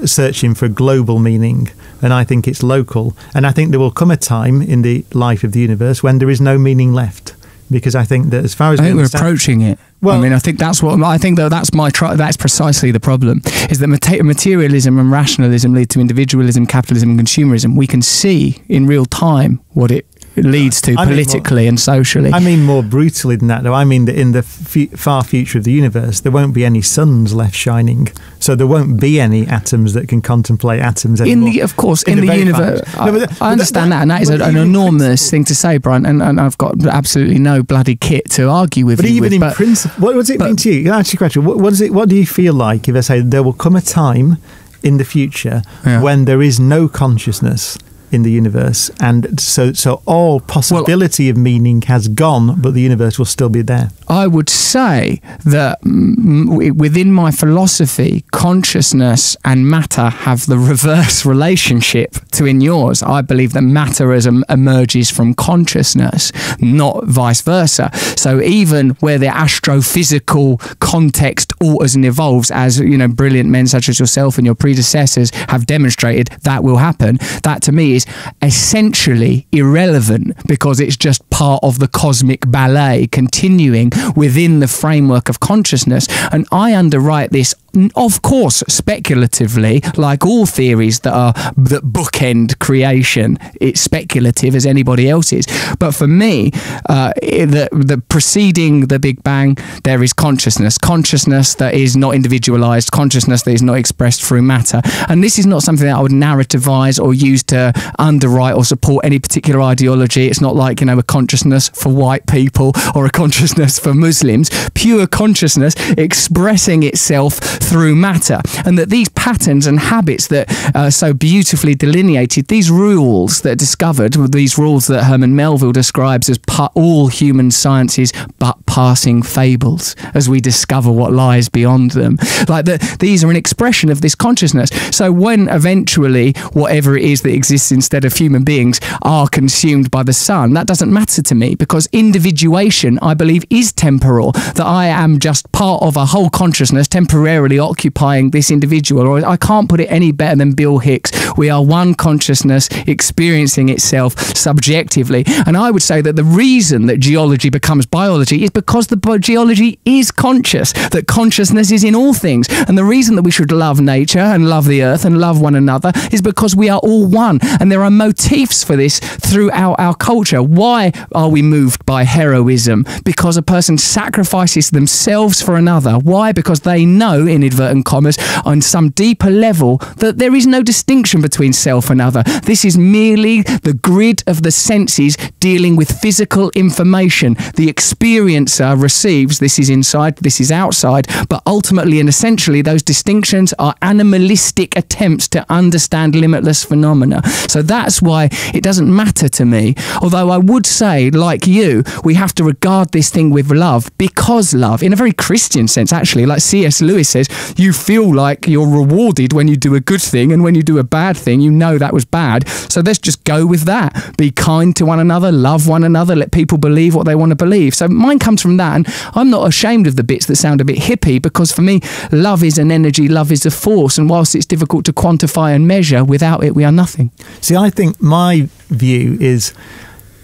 searching for global meaning, and I think it's local. And I think there will come a time in the life of the universe when there is no meaning left, because I think that as far as I think we are approaching it. Well, I mean, I think that's what I think. Though that's my that's precisely the problem is that materialism and rationalism lead to individualism, capitalism, and consumerism. We can see in real time what it leads to I politically more, and socially. I mean more brutally than that, though. I mean that in the f- far future of the universe, there won't be any suns left shining, so there won't be any atoms that can contemplate atoms anymore. In the, of course, in, in the, the universe, I, no, I, understand that, that, and that is a, an enormous thing to say, Brian. And, and, I've got absolutely no bloody kit to argue with but. Even with, in but, principle, what does it but, mean to you? Can I ask you a question? What, what does it? What do you feel like if I say there will come a time in the future yeah. when there is no consciousness? In the universe, and so so all possibility well, of meaning has gone, but the universe will still be there. I would say that mm, within my philosophy, consciousness and matter have the reverse relationship to in yours. I believe that matter as emerges from consciousness, not vice versa. So even where the astrophysical context alters and evolves, as you know, brilliant men such as yourself and your predecessors have demonstrated, that will happen. That to me is essentially irrelevant because it's just part of the cosmic ballet continuing within the framework of consciousness. And I underwrite this of course, speculatively, like all theories that are that bookend creation, it's speculative as anybody else's. But for me, uh, the the preceding the Big Bang, there is consciousness, consciousness that is not individualized, consciousness that is not expressed through matter. And this is not something that I would narrativize or use to underwrite or support any particular ideology. It's not like you know a consciousness for white people or a consciousness for Muslims. Pure consciousness expressing itself through matter, and that these patterns and habits that are so beautifully delineated, these rules that are discovered, these rules that Herman Melville describes as all human sciences but passing fables, as we discover what lies beyond them. Like that, these are an expression of this consciousness. So when eventually whatever it is that exists instead of human beings are consumed by the sun, that doesn't matter to me because individuation, I believe, is temporal. That I am just part of a whole consciousness temporarily occupying this individual. Or I can't put it any better than Bill Hicks. We are one consciousness experiencing itself subjectively. And I would say that the reason that geology becomes biology is because the geology is conscious, that consciousness is in all things. And the reason that we should love nature and love the earth and love one another is because we are all one. And there are motifs for this throughout our culture. Why are we moved by heroism? Because a person sacrifices themselves for another. Why? Because they know in inadvertent commas, on some deeper level that there is no distinction between self and other. This is merely the grid of the senses dealing with physical information. The experiencer receives this is inside, this is outside, but ultimately and essentially, those distinctions are animalistic attempts to understand limitless phenomena. So that's why it doesn't matter to me. Although I would say, like you, we have to regard this thing with love because love, in a very Christian sense, actually, like C.S. Lewis says, you feel like you're rewarded when you do a good thing, and when you do a bad thing, you know that was bad. So let's just go with that. Be kind to one another, love one another, let people believe what they want to believe. So mine comes from that, and I'm not ashamed of the bits that sound a bit hippie because for me, love is an energy, love is a force, and whilst it's difficult to quantify and measure, without it, we are nothing. See, I think my view is.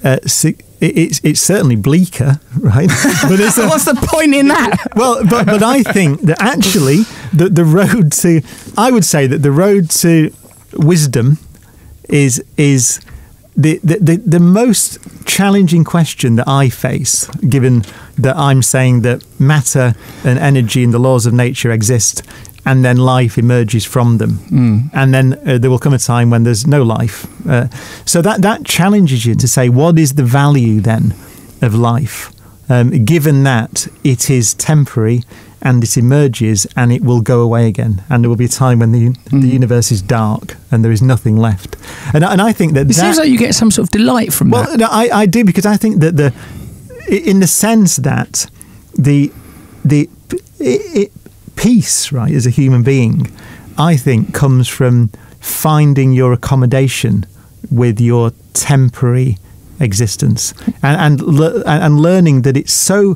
Uh, it's it's certainly bleaker, right? But a, what's the point in that? Well, but but I think that actually the the road to I would say that the road to wisdom is is the, the, the, the most challenging question that I face, given that I'm saying that matter and energy and the laws of nature exist, and then life emerges from them, Mm. and then uh, there will come a time when there's no life. Uh, so that that challenges you to say what is the value then of life, um, given that it is temporary and it emerges and it will go away again, and there will be a time when the the Mm. universe is dark and there is nothing left. And and I think that It that, seems like you get some sort of delight from well, that. no, I, I do because I think that the, in the sense that the the it, it, peace, right, as a human being, I think comes from finding your accommodation with your temporary existence and and le- and learning that it's so.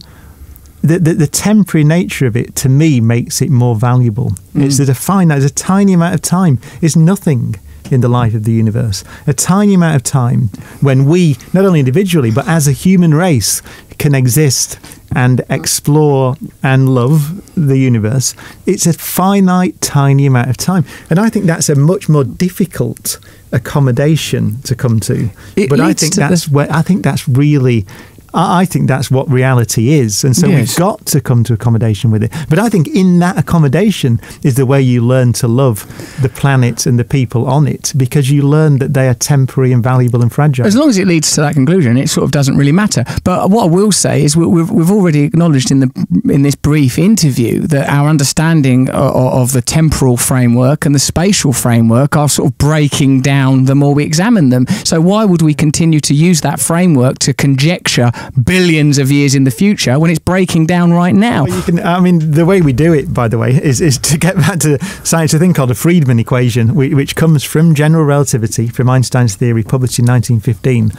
The, the, the temporary nature of it to me makes it more valuable. It's Mm. that a finite, there's a tiny amount of time. It's nothing in the life of the universe. A tiny amount of time when we, not only individually, but as a human race, can exist and explore and love the universe. It's a finite, tiny amount of time. And I think that's a much more difficult accommodation to come to. It but I think that's where I think that's really I think that's what reality is. And so Yes. we've got to come to accommodation with it. But I think in that accommodation is the way you learn to love the planet and the people on it because you learn that they are temporary and valuable and fragile. As long as it leads to that conclusion, it sort of doesn't really matter. But what I will say is we- we've, we've already acknowledged in the in this brief interview that our understanding of, of the temporal framework and the spatial framework are sort of breaking down the more we examine them. So why would we continue to use that framework to conjecture billions of years in the future when it's breaking down right now? Well, can, I mean, the way we do it, by the way, is, is to get back to science, a thing called a Friedmann equation, which comes from general relativity, from Einstein's theory, published in 1915.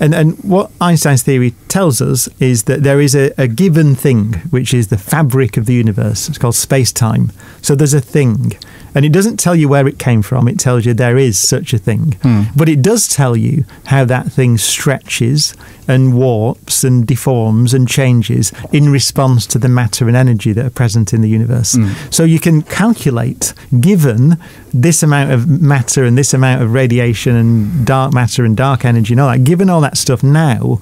And, and what Einstein's theory tells us is that there is a, a given thing, which is the fabric of the universe. It's called space time. So there's a thing. And it doesn't tell you where it came from, it tells you there is such a thing. Hmm. But it does tell you how that thing stretches and warps and deforms and changes in response to the matter and energy that are present in the universe. Hmm. So you can calculate, given this amount of matter and this amount of radiation and dark matter and dark energy and all that, given all that stuff now,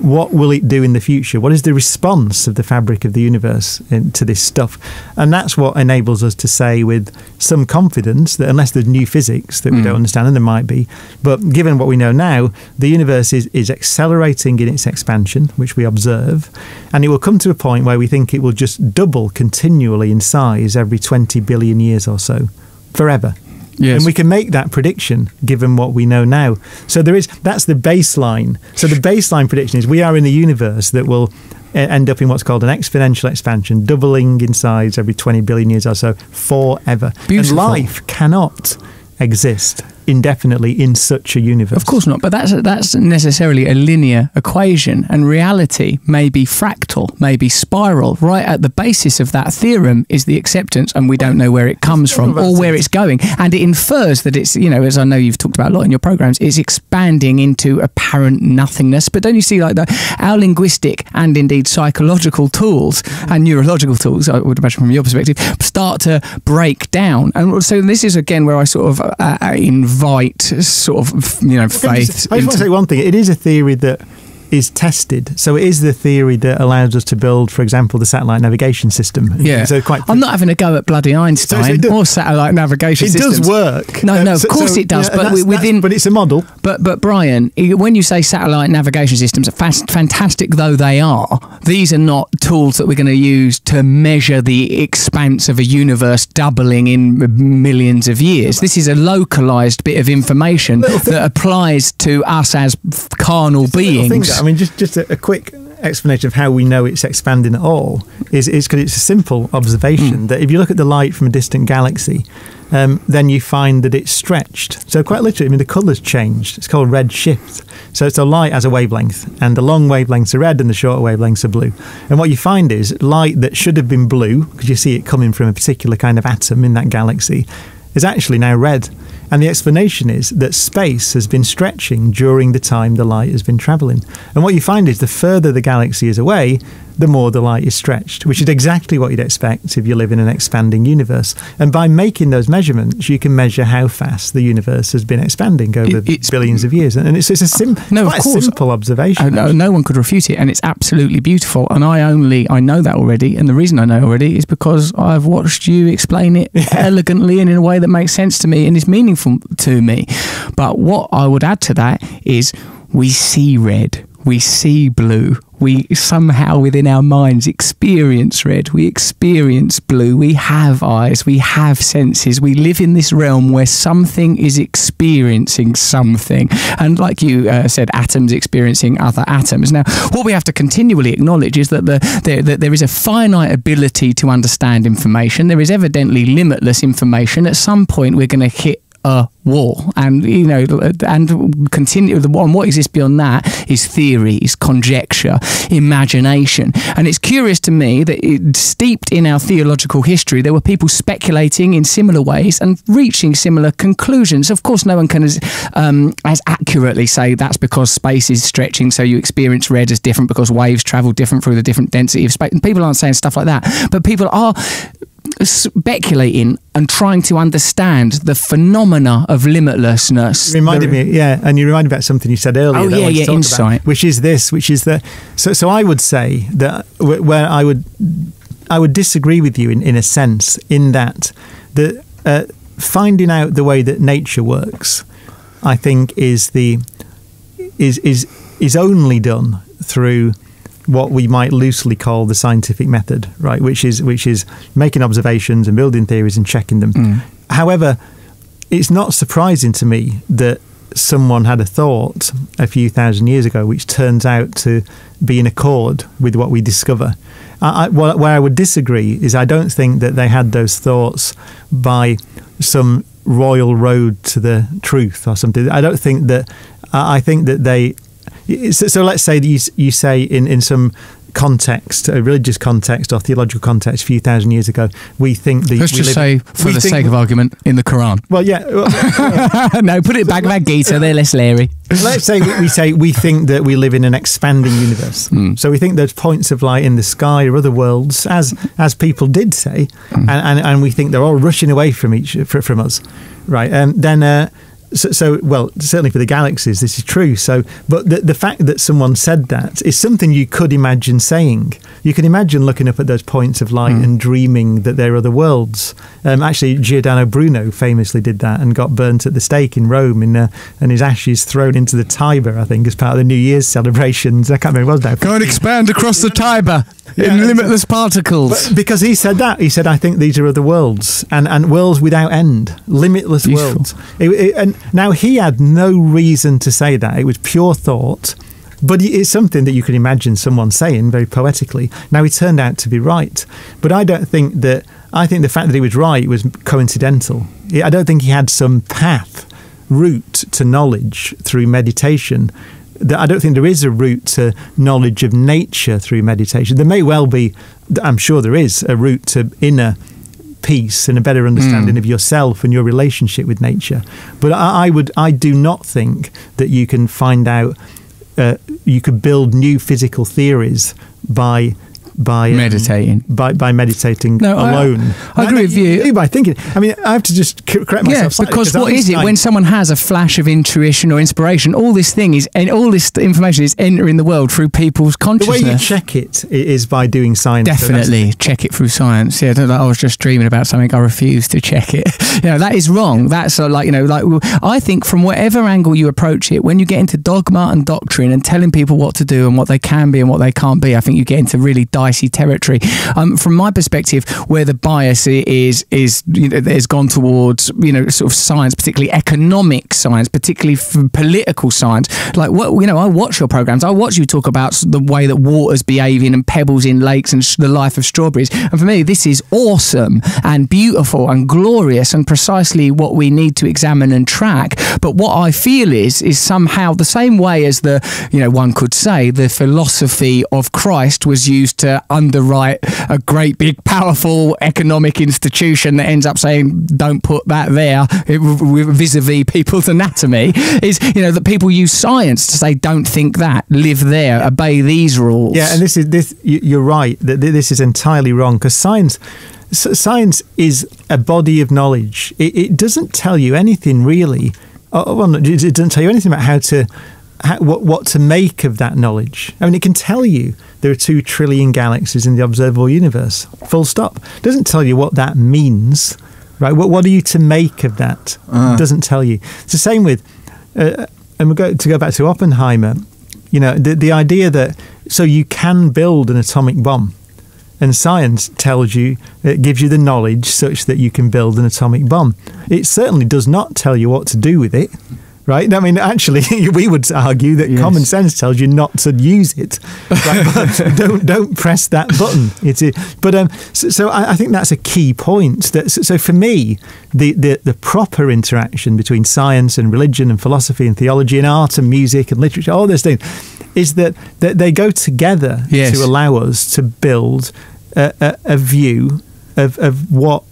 what will it do in the future? What is the response of the fabric of the universe in, to this stuff? And that's what enables us to say with some confidence that unless there's new physics that we hmm. don't understand, and there might be, but given what we know now, the universe is, is accelerating in its expansion, which we observe, and it will come to a point where we think it will just double continually in size every 20 billion years or so, forever. Yes. And we can make that prediction given what we know now. So there is that's the baseline. So the baseline prediction is we are in a universe that will end up in what's called an exponential expansion, doubling in size every 20 billion years or so forever. Beautiful. And life cannot exist indefinitely in such a universe. Of course not, but that's that's necessarily a linear equation, and reality may be fractal, may be spiral. Right at the basis of that theorem is the acceptance, and we don't know where it comes from or where it's going, and it infers that it's you know, as I know you've talked about a lot in your programs, it's expanding into apparent nothingness. But don't you see, like that, our linguistic and indeed psychological tools and neurological tools, I would imagine from your perspective, start to break down, and so this is again where I sort of uh, uh, invite sort of you know faith. just, I just want to say one thing. It is a theory that is tested. So it is the theory that allows us to build, for example, the satellite navigation system. Yeah, So quite. I'm not having a go at bloody Einstein it does- or satellite navigation it systems. does work. No, Uh, no, of so- course so, it does. yeah, but that's- wi- that's- within, but it's a model. But but Brian, when you say satellite navigation systems, fast, fantastic though they are, these are not tools that we're going to use to measure the expanse of a universe doubling in millions of years. This is a localized bit of information that applies to us as carnal Little beings. I mean, just just a, a quick explanation of how we know it's expanding at all is is because it's a simple observation that if you look at the light from a distant galaxy, um, then you find that it's stretched. So quite literally, I mean, the colour's changed. It's called red shift. So it's a light has a wavelength, and the long wavelengths are red, and the shorter wavelengths are blue. And what you find is light that should have been blue because you see it coming from a particular kind of atom in that galaxy is actually now red. And the explanation is that space has been stretching during the time the light has been travelling. And what you find is the further the galaxy is away, the more the light is stretched, which is exactly what you'd expect if you live in an expanding universe. And by making those measurements, you can measure how fast the universe has been expanding over It's- billions of years. And it's, it's a, sim- No, of course. simple observation. Uh, no, no one could refute it, and it's absolutely beautiful. And I only I know that already, and the reason I know already is because I've watched you explain it elegantly and in a way that makes sense to me and is meaningful to me. But what I would add to that is we see red, we see blue. We somehow within our minds experience red, we experience blue, we have eyes, we have senses, we live in this realm where something is experiencing something. And like you uh, said, atoms experiencing other atoms. Now, what we have to continually acknowledge is that, the, there that there is a finite ability to understand information. There is evidently limitless information. At some point, we're going to hit a wall and you know and continue the one what exists beyond that is theories conjecture imagination. And it's curious to me that it, steeped in our theological history there were people speculating in similar ways and reaching similar conclusions. Of course no one can as, um, as accurately say that's because space is stretching so you experience red as different because waves travel different through the different density of space. And people aren't saying stuff like that. But people are speculating and trying to understand the phenomena of limitlessness. Reminded The- me, yeah, and you reminded me about something you said earlier. Oh, that yeah, yeah, insight. About, which is this, which is that. So, so I would say that wh- where I would, I would disagree with you in, in a sense, in that the uh, finding out the way that nature works, I think is the is is is only done through what we might loosely call the scientific method, right? Which is which is making observations and building theories and checking them. Mm. However, it's not surprising to me that someone had a thought a few thousand years ago which turns out to be in accord with what we discover. I, I, where I would disagree is I don't think that they had those thoughts by some royal road to the truth or something. I don't think that. I think that they. So, so let's say that you, you say in, in some context, a religious context or theological context, a few thousand years ago, we think that Let's we just live- say, for the sake of argument, in the Quran. well, yeah. well, no, put it back, back, Gita. They're less leery. let's say we, say we think that we live in an expanding universe. Hmm. So we think there's points of light in the sky or other worlds, as as people did say, Hmm. and, and and we think they're all rushing away from each fr- from us, right? Um, then. Uh, so, so, well, certainly for the galaxies, this is true. So, but the, the fact that someone said that is something you could imagine saying. You can imagine looking up at those points of light and dreaming that there are other worlds. Um, actually, Giordano Bruno famously did that and got burnt at the stake in Rome, in, uh, and his ashes thrown into the Tiber, I think, as part of the New Year's celebrations. I can't remember what it was now. Go and expand across the Tiber Yeah, in limitless particles. But because he said that, he said, "I think these are other worlds and, and worlds without end, limitless Beautiful. worlds." It- it- and now he had no reason to say that; it was pure thought. But it's something that you can imagine someone saying very poetically. Now he turned out to be right, but I don't think that. I think the fact that he was right was coincidental. I don't think he had some path, route to knowledge through meditation I don't think there is a route to knowledge of nature through meditation. There may well be, I'm sure there is, a route to inner peace and a better understanding of yourself and your relationship with nature. But I, I would, I do not think that you can find out, uh, you could build new physical theories by. By um, Meditating. by by meditating No, alone. I agree with you. do By thinking, I mean, I have to just correct myself. slightly, because what is it Einstein- when someone has a flash of intuition or inspiration? All this thing is, and all this information is entering the world through people's consciousness. the way you check it i- by doing science. So Definitely check it through science. Yeah, don't- like, I was just dreaming about something. I refuse to check it. You know, that is wrong. That's uh, like you know, like I think from whatever angle you approach it, when you get into dogma and doctrine and telling people what to do and what they can be and what they can't be, I think you get into really territory. Um, from my perspective, where the bias is is you know, has gone towards you know sort of science, particularly economic science, particularly political science. Like what you know, I watch your programs. I watch you talk about the way that water's behaving and pebbles in lakes and the life of strawberries. And for me, this is awesome and beautiful and glorious and precisely what we need to examine and track. But what I feel is is somehow the same way as the you know one could say the philosophy of Christ was used to underwrite a great big powerful economic institution that ends up saying don't put that there vis-a-vis people's anatomy is you know that people use science to say don't think that. Live there. Obey these rules. Yeah and this is this you're right that this is entirely wrong because science science is a body of knowledge. It, it doesn't tell you anything really oh, well, it doesn't tell you anything about how to how, what, what to make of that knowledge. I mean, it can tell you there are two trillion galaxies in the observable universe. Full stop. It doesn't tell you what that means, right? What, what are you to make of that? Uh. It doesn't tell you. It's the same with, uh, and we go to go back to Oppenheimer. You know, the the idea that so you can build an atomic bomb, and science tells you it gives you the knowledge such that you can build an atomic bomb. It certainly does not tell you what to do with it right? I mean, actually, we would argue that yes. common sense tells you not to use it. Right? don't don't press that button. It's but um, so, so I, I, think that's a key point. That so, so for me, the, the the proper interaction between science and religion and philosophy and theology and art and music and literature, all those things, is that that they go together yes. to allow us to build a, a, a view of, of what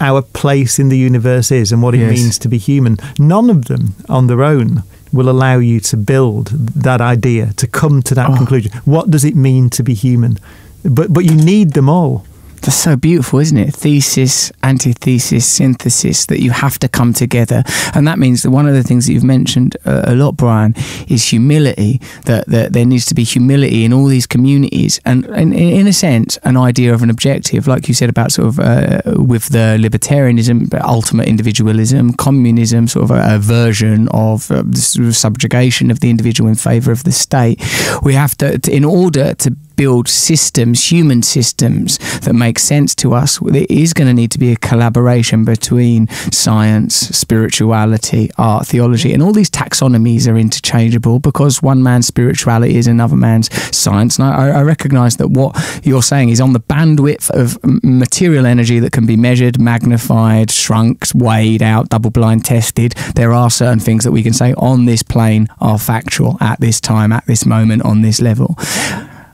our place in the universe is and what it yes. means to be human. None of them on their own will allow you to build that idea, to come to that oh. conclusion. What does it mean to be human? But but you need them all. That's so beautiful, isn't it? Thesis, antithesis, synthesis, that you have to come together. And that means that one of the things that you've mentioned uh, a lot, Brian, is humility, that, that there needs to be humility in all these communities. And, and in a sense, an idea of an objective, like you said about sort of uh, with the libertarianism, ultimate individualism, communism, sort of a, a version of uh, subjugation of the individual in favor of the state. We have to, to in order to build systems, human systems that make sense to us, there is going to need to be a collaboration between science, spirituality, art, theology, and all these taxonomies are interchangeable because one man's spirituality is another man's science. And I, I recognize that what you're saying is on the bandwidth of material energy that can be measured, magnified, shrunk, weighed out, double blind tested. There are certain things that we can say on this plane are factual at this time, at this moment, on this level.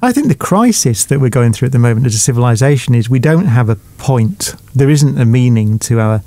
I think the crisis that we're going through at the moment as a civilization is we don't have a point. There isn't a meaning to our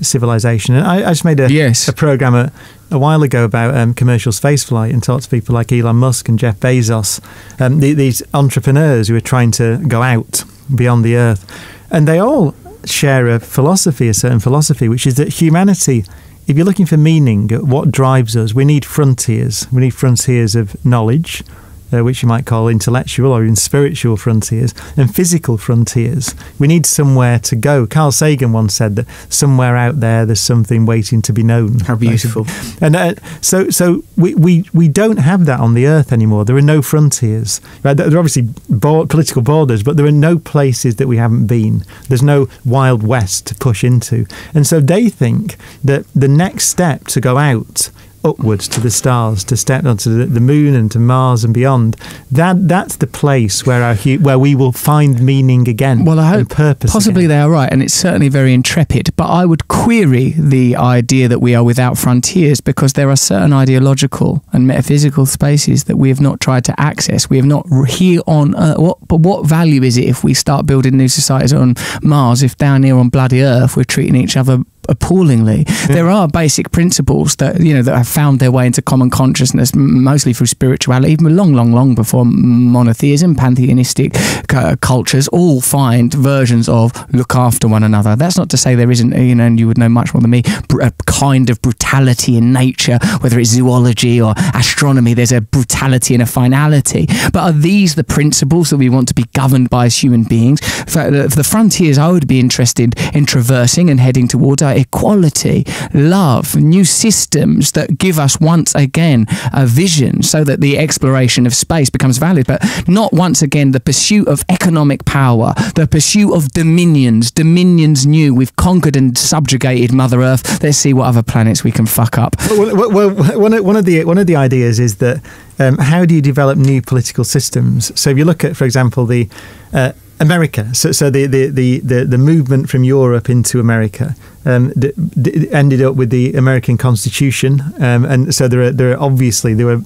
civilization. And I, I just made a, yes. a program a, a while ago about um, commercial spaceflight and talked to people like Elon Musk and Jeff Bezos, um, the, these entrepreneurs who are trying to go out beyond the Earth. And they all share a philosophy, a certain philosophy, which is that humanity if you're looking for meaning, what drives us, we need frontiers. We need frontiers of knowledge, uh, which you might call intellectual or even spiritual frontiers, and physical frontiers. We need somewhere to go. Carl Sagan once said that somewhere out there there's something waiting to be known. How beautiful! And uh, so, so we, we we don't have that on the earth anymore. There are no frontiers. Right? There are obviously political borders, but there are no places that we haven't been. There's no wild west to push into, and so they think that the next step to go out upwards to the stars, to step onto the, the, moon and to Mars and beyond. That that's the place where our where we will find meaning again. Well, I hope purpose. Possibly again. they are right, and it's certainly very intrepid. But I would query the idea that we are without frontiers because there are certain ideological and metaphysical spaces that we have not tried to access. We have not here on Earth. What, but what value is it if we start building new societies on Mars if down here on bloody Earth we're treating each other appallingly. Yeah. There are basic principles that you know that have found their way into common consciousness, mostly through spirituality, even long, long, long before monotheism, pantheistic uh, cultures all find versions of look after one another. That's not to say there isn't, you know, and you would know much more than me, a kind of brutality in nature, whether it's zoology or astronomy. There's a brutality and a finality. But are these the principles that we want to be governed by as human beings? For the frontiers I would be interested in traversing and heading towards are equality, love, new systems that give us once again a vision so that the exploration of space becomes valid, but not once again the pursuit of economic power, the pursuit of dominions, dominions new. We've conquered and subjugated Mother Earth. Let's see what other planets we can fuck up. Well, well, well one of the one of the ideas is that um, how do you develop new political systems? So if you look at, for example, the uh, America. So, so the, the, the, the, the movement from Europe into America um, d- d- ended up with the American Constitution, um, and so there are there are obviously there were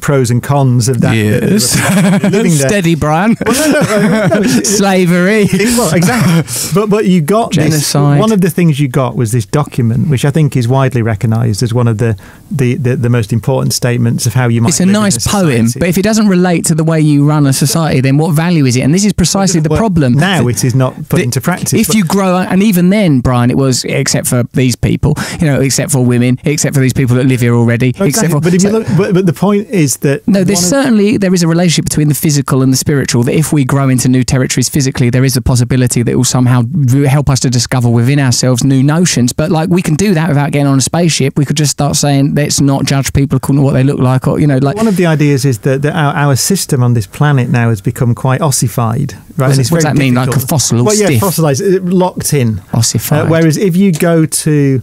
pros and cons of that. Yes. living there. Steady, Brian. Well, no, no, no, Slavery. it- well, exactly. But but you got this, one of the things you got was this document, which I think is widely recognised as one of the, the, the, the most important statements of how you might. It's a nice poem, but if it doesn't relate to the way you run a society, then what value is it? And this is precisely the Well, problem. Now it is not put The- into practice. If you grow, and even then, Brian, it was except for these people, you know, except for women, except for these people that live here already, Exactly. except for. but if you look, but, but the point is that no, there's certainly there is a relationship between the physical and the spiritual. That if we grow into new territories physically, there is a possibility that it will somehow help us to discover within ourselves new notions. But like we can do that without getting on a spaceship. We could just start saying let's not judge people according to what they look like, or you know, like One of the ideas is that, that our, our system on this planet now has become quite ossified, right? And it's what does that mean? Like a difficult- fossil Well, yeah, stiff? fossilized, uh, locked in. ossified. Uh, whereas if you go to,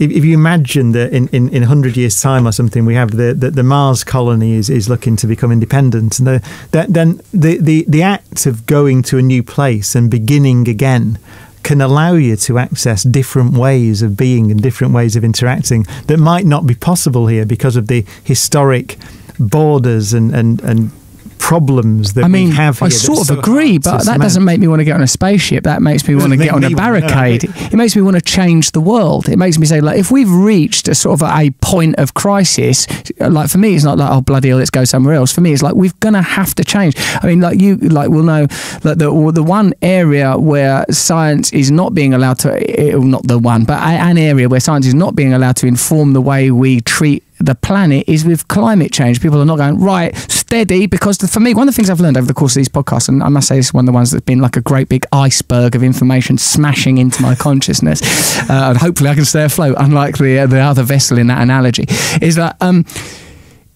if, if you imagine that in, in, in 100 years' time or something, we have the, the, the Mars colony is, is looking to become independent, and the, that, then the, the, the act of going to a new place and beginning again can allow you to access different ways of being and different ways of interacting that might not be possible here because of the historic borders and, and, and problems that I mean, we have. I sort of so agree, but that doesn't make me want to get on a spaceship. That makes me want to get on a wanna- no, barricade. It makes me want to change the world. It makes me say, like, if we've reached a sort of a point of crisis, like for me, it's not like, oh bloody hell, let's go somewhere else. For me, it's like we're gonna have to change. I mean, like you, like we'll know that the the one area where science is not being allowed to, eh, not the one, but an area where science is not being allowed to inform the way we treat the planet is with climate change. People are not going right steady because the, for me, one of the things I've learned over the course of these podcasts, and I must say, this is one of the ones that's been like a great big iceberg of information smashing into my consciousness, uh, and hopefully I can stay afloat, unlike the uh, the other vessel in that analogy, is that um,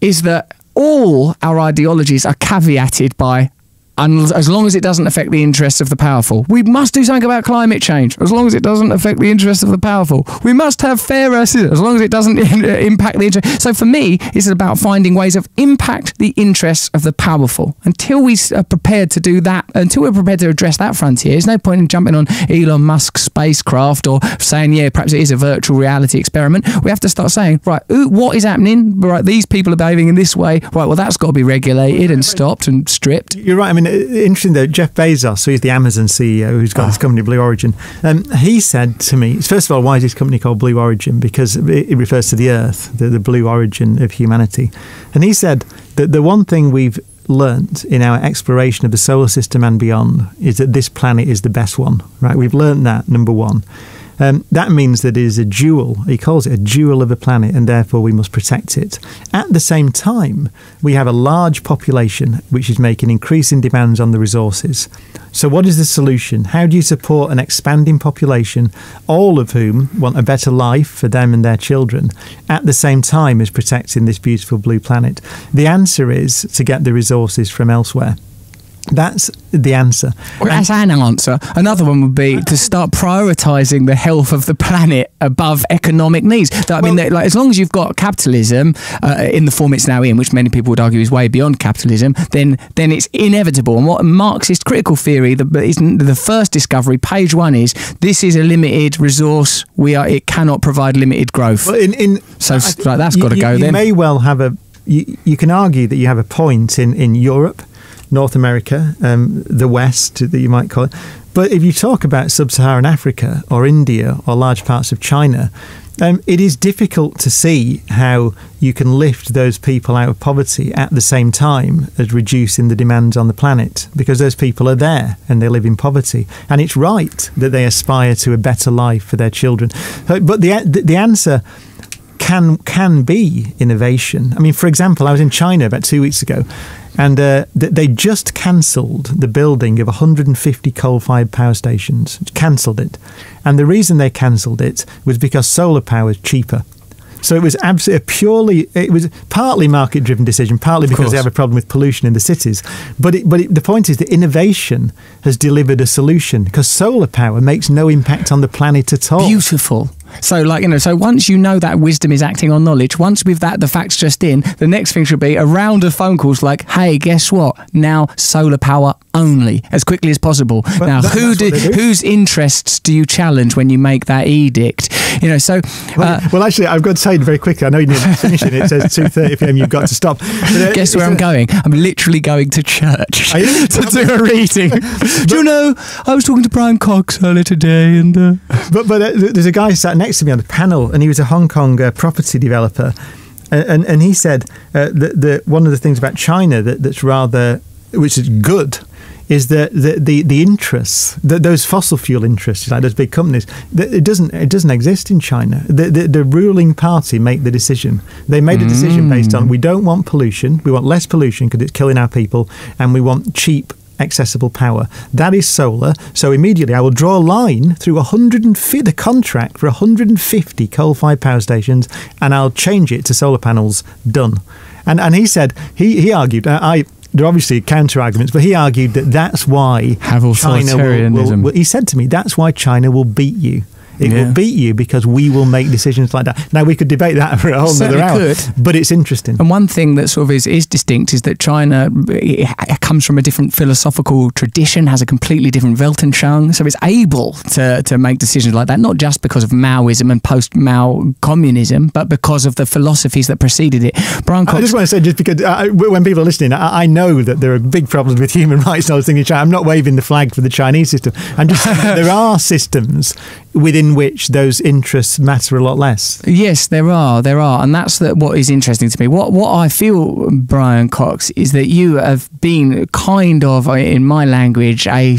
is that all our ideologies are caveated by. And as long as it doesn't affect the interests of the powerful, we must do something about climate change. As long as it doesn't affect the interests of the powerful, we must have fairer systems. As long as it doesn't impact the interest. So for me, it's about finding ways of impact the interests of the powerful. Until we are prepared to do that, until we're prepared to address that frontier, there's no point in jumping on Elon Musk's spacecraft or saying, yeah, perhaps it is a virtual reality experiment. We have to start saying, right, ooh, what is happening? Right, these people are behaving in this way. Right, well, that's got to be regulated and stopped and stripped. You're right. I mean, uh, interesting though. Jeff Bezos, who's the Amazon CEO, who's got this company Blue Origin, um, he said to me, first of all, why is this company called Blue Origin? Because it, it refers to the Earth, the, the blue origin of humanity. And he said that the one thing we've learnt in our exploration of the solar system and beyond is that this planet is the best one. Right? We've learnt that number one. Um, that means that it is a jewel. He calls it a jewel of a planet, and therefore we must protect it. At the same time, we have a large population which is making increasing demands on the resources. So, what is the solution? How do you support an expanding population, all of whom want a better life for them and their children, at the same time as protecting this beautiful blue planet? The answer is to get the resources from elsewhere. That's the answer. Well, that's an answer. Another one would be to start prioritising the health of the planet above economic needs. I mean, Well- like, as long as you've got capitalism uh, in the form it's now in, which many people would argue is way beyond capitalism, then then it's inevitable. And what Marxist critical theory, the, the first discovery, page one is this is a limited resource. We are it cannot provide limited growth. Well, in, in So, I s- think right, that's gotta go You then. may well have a. You, you can argue that you have a point in in Europe, North America, um, the West that you might call it. But if you talk about sub-Saharan Africa or India or large parts of China, um, it is difficult to see how you can lift those people out of poverty at the same time as reducing the demands on the planet because those people are there and they live in poverty. And it's right that they aspire to a better life for their children. But the, the, the answer can can be innovation. I mean, for example, I was in China about two weeks ago, and uh, th- they just cancelled the building of 150 coal-fired power stations. Cancelled it, and the reason they cancelled it was because solar power is cheaper. So it was absolutely purely. It was partly market-driven decision, partly because they have a problem with pollution in the cities. But it, but it, the point is that innovation has delivered a solution because solar power makes no impact on the planet at all. Beautiful. So, like you know, so once you know that wisdom is acting on knowledge, once with that the facts just in, the next thing should be a round of phone calls like, "Hey, guess what? Now solar power only, as quickly as possible." now, that- who do, do. whose interests do you challenge when you make that edict? You know, so well, uh, well, actually, I've got to say very quickly. I know you need to finish it. It says two thirty p.m. You've got to stop. But, uh, guess where I'm going? I'm literally going to church to do a reading. do you know? I was talking to Brian Cox earlier today, and uh, But but uh, there's a guy sat next to me on the panel, and he was a Hong Kong uh, property developer, and and, and he said uh, that the one of the things about China that, that's rather which is good. Is that the, the the interests that those fossil fuel interests like those big companies that it doesn't it doesn't exist in China the, the the ruling party make the decision they made a decision based on mm. we don't want pollution we want less pollution because it's killing our people and we want cheap accessible power. That is solar. So immediately I will draw a line through 150 the contract for 150 coal-fired power stations, and I'll change it to solar panels. Done. And and he said he he argued. I there are obviously counter arguments, but he argued that that's why Have China will, will, authoritarianism. will. He said to me, "That's why China will beat you." It Yeah. will beat you because we will make decisions like that. Now we could debate that for a whole Certainly other hour, could. but it's interesting. And one thing that sort of is, is distinct is that China comes from a different philosophical tradition, has a completely different Weltanschauung, so it's able to, to make decisions like that, not just because of Maoism and post-Mao communism, but because of the philosophies that preceded it. Brian I just want to say, just because uh, when people are listening, I, I know that there are big problems with human rights and all this thing in China. I'm not waving the flag for the Chinese system. I'm just saying there are systems within which those interests matter a lot less. Yes, there are, there are, and that's the, what is interesting to me. What what I feel, Brian Cox, is that you have been kind of, uh, in my language, a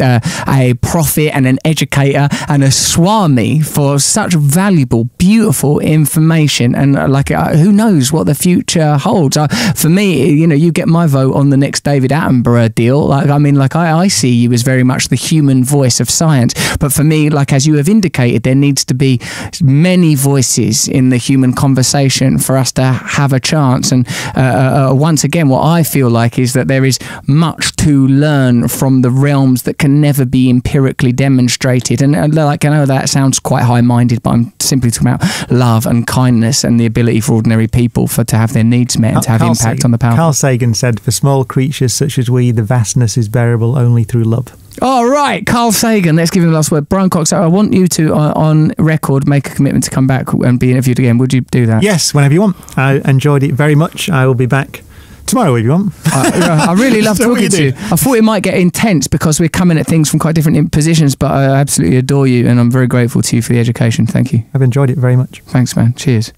uh, a prophet and an educator and a swami for such valuable, beautiful information, and uh, like uh, who knows what the future holds. Uh, for me, you know, you get my vote on the next David Attenborough deal. Like, I mean, like I, I see you as very much the human voice of science, but for me, like as you have indicated, there needs to be many voices in the human conversation for us to have a chance. And uh, uh, uh, once again, what I feel like is that there is much to learn from the realms that can never be empirically demonstrated. And uh, like I know that sounds quite high-minded, but I'm simply talking about love and kindness and the ability for ordinary people for to have their needs met and to have Carl impact Sagan- on the powerful. Carl Sagan said, "For small creatures such as we, the vastness is bearable only through love." All right, Carl Sagan. Let's give him the last word. Brian Cox. I want you to, uh, on record, make a commitment to come back and be interviewed again. Would you do that? Yes, whenever you want. I enjoyed it very much. I will be back tomorrow if you want. I, I really love So talking to you. I thought it might get intense because we're coming at things from quite different positions, but I absolutely adore you and I'm very grateful to you for the education. Thank you. I've enjoyed it very much. Thanks, man. Cheers.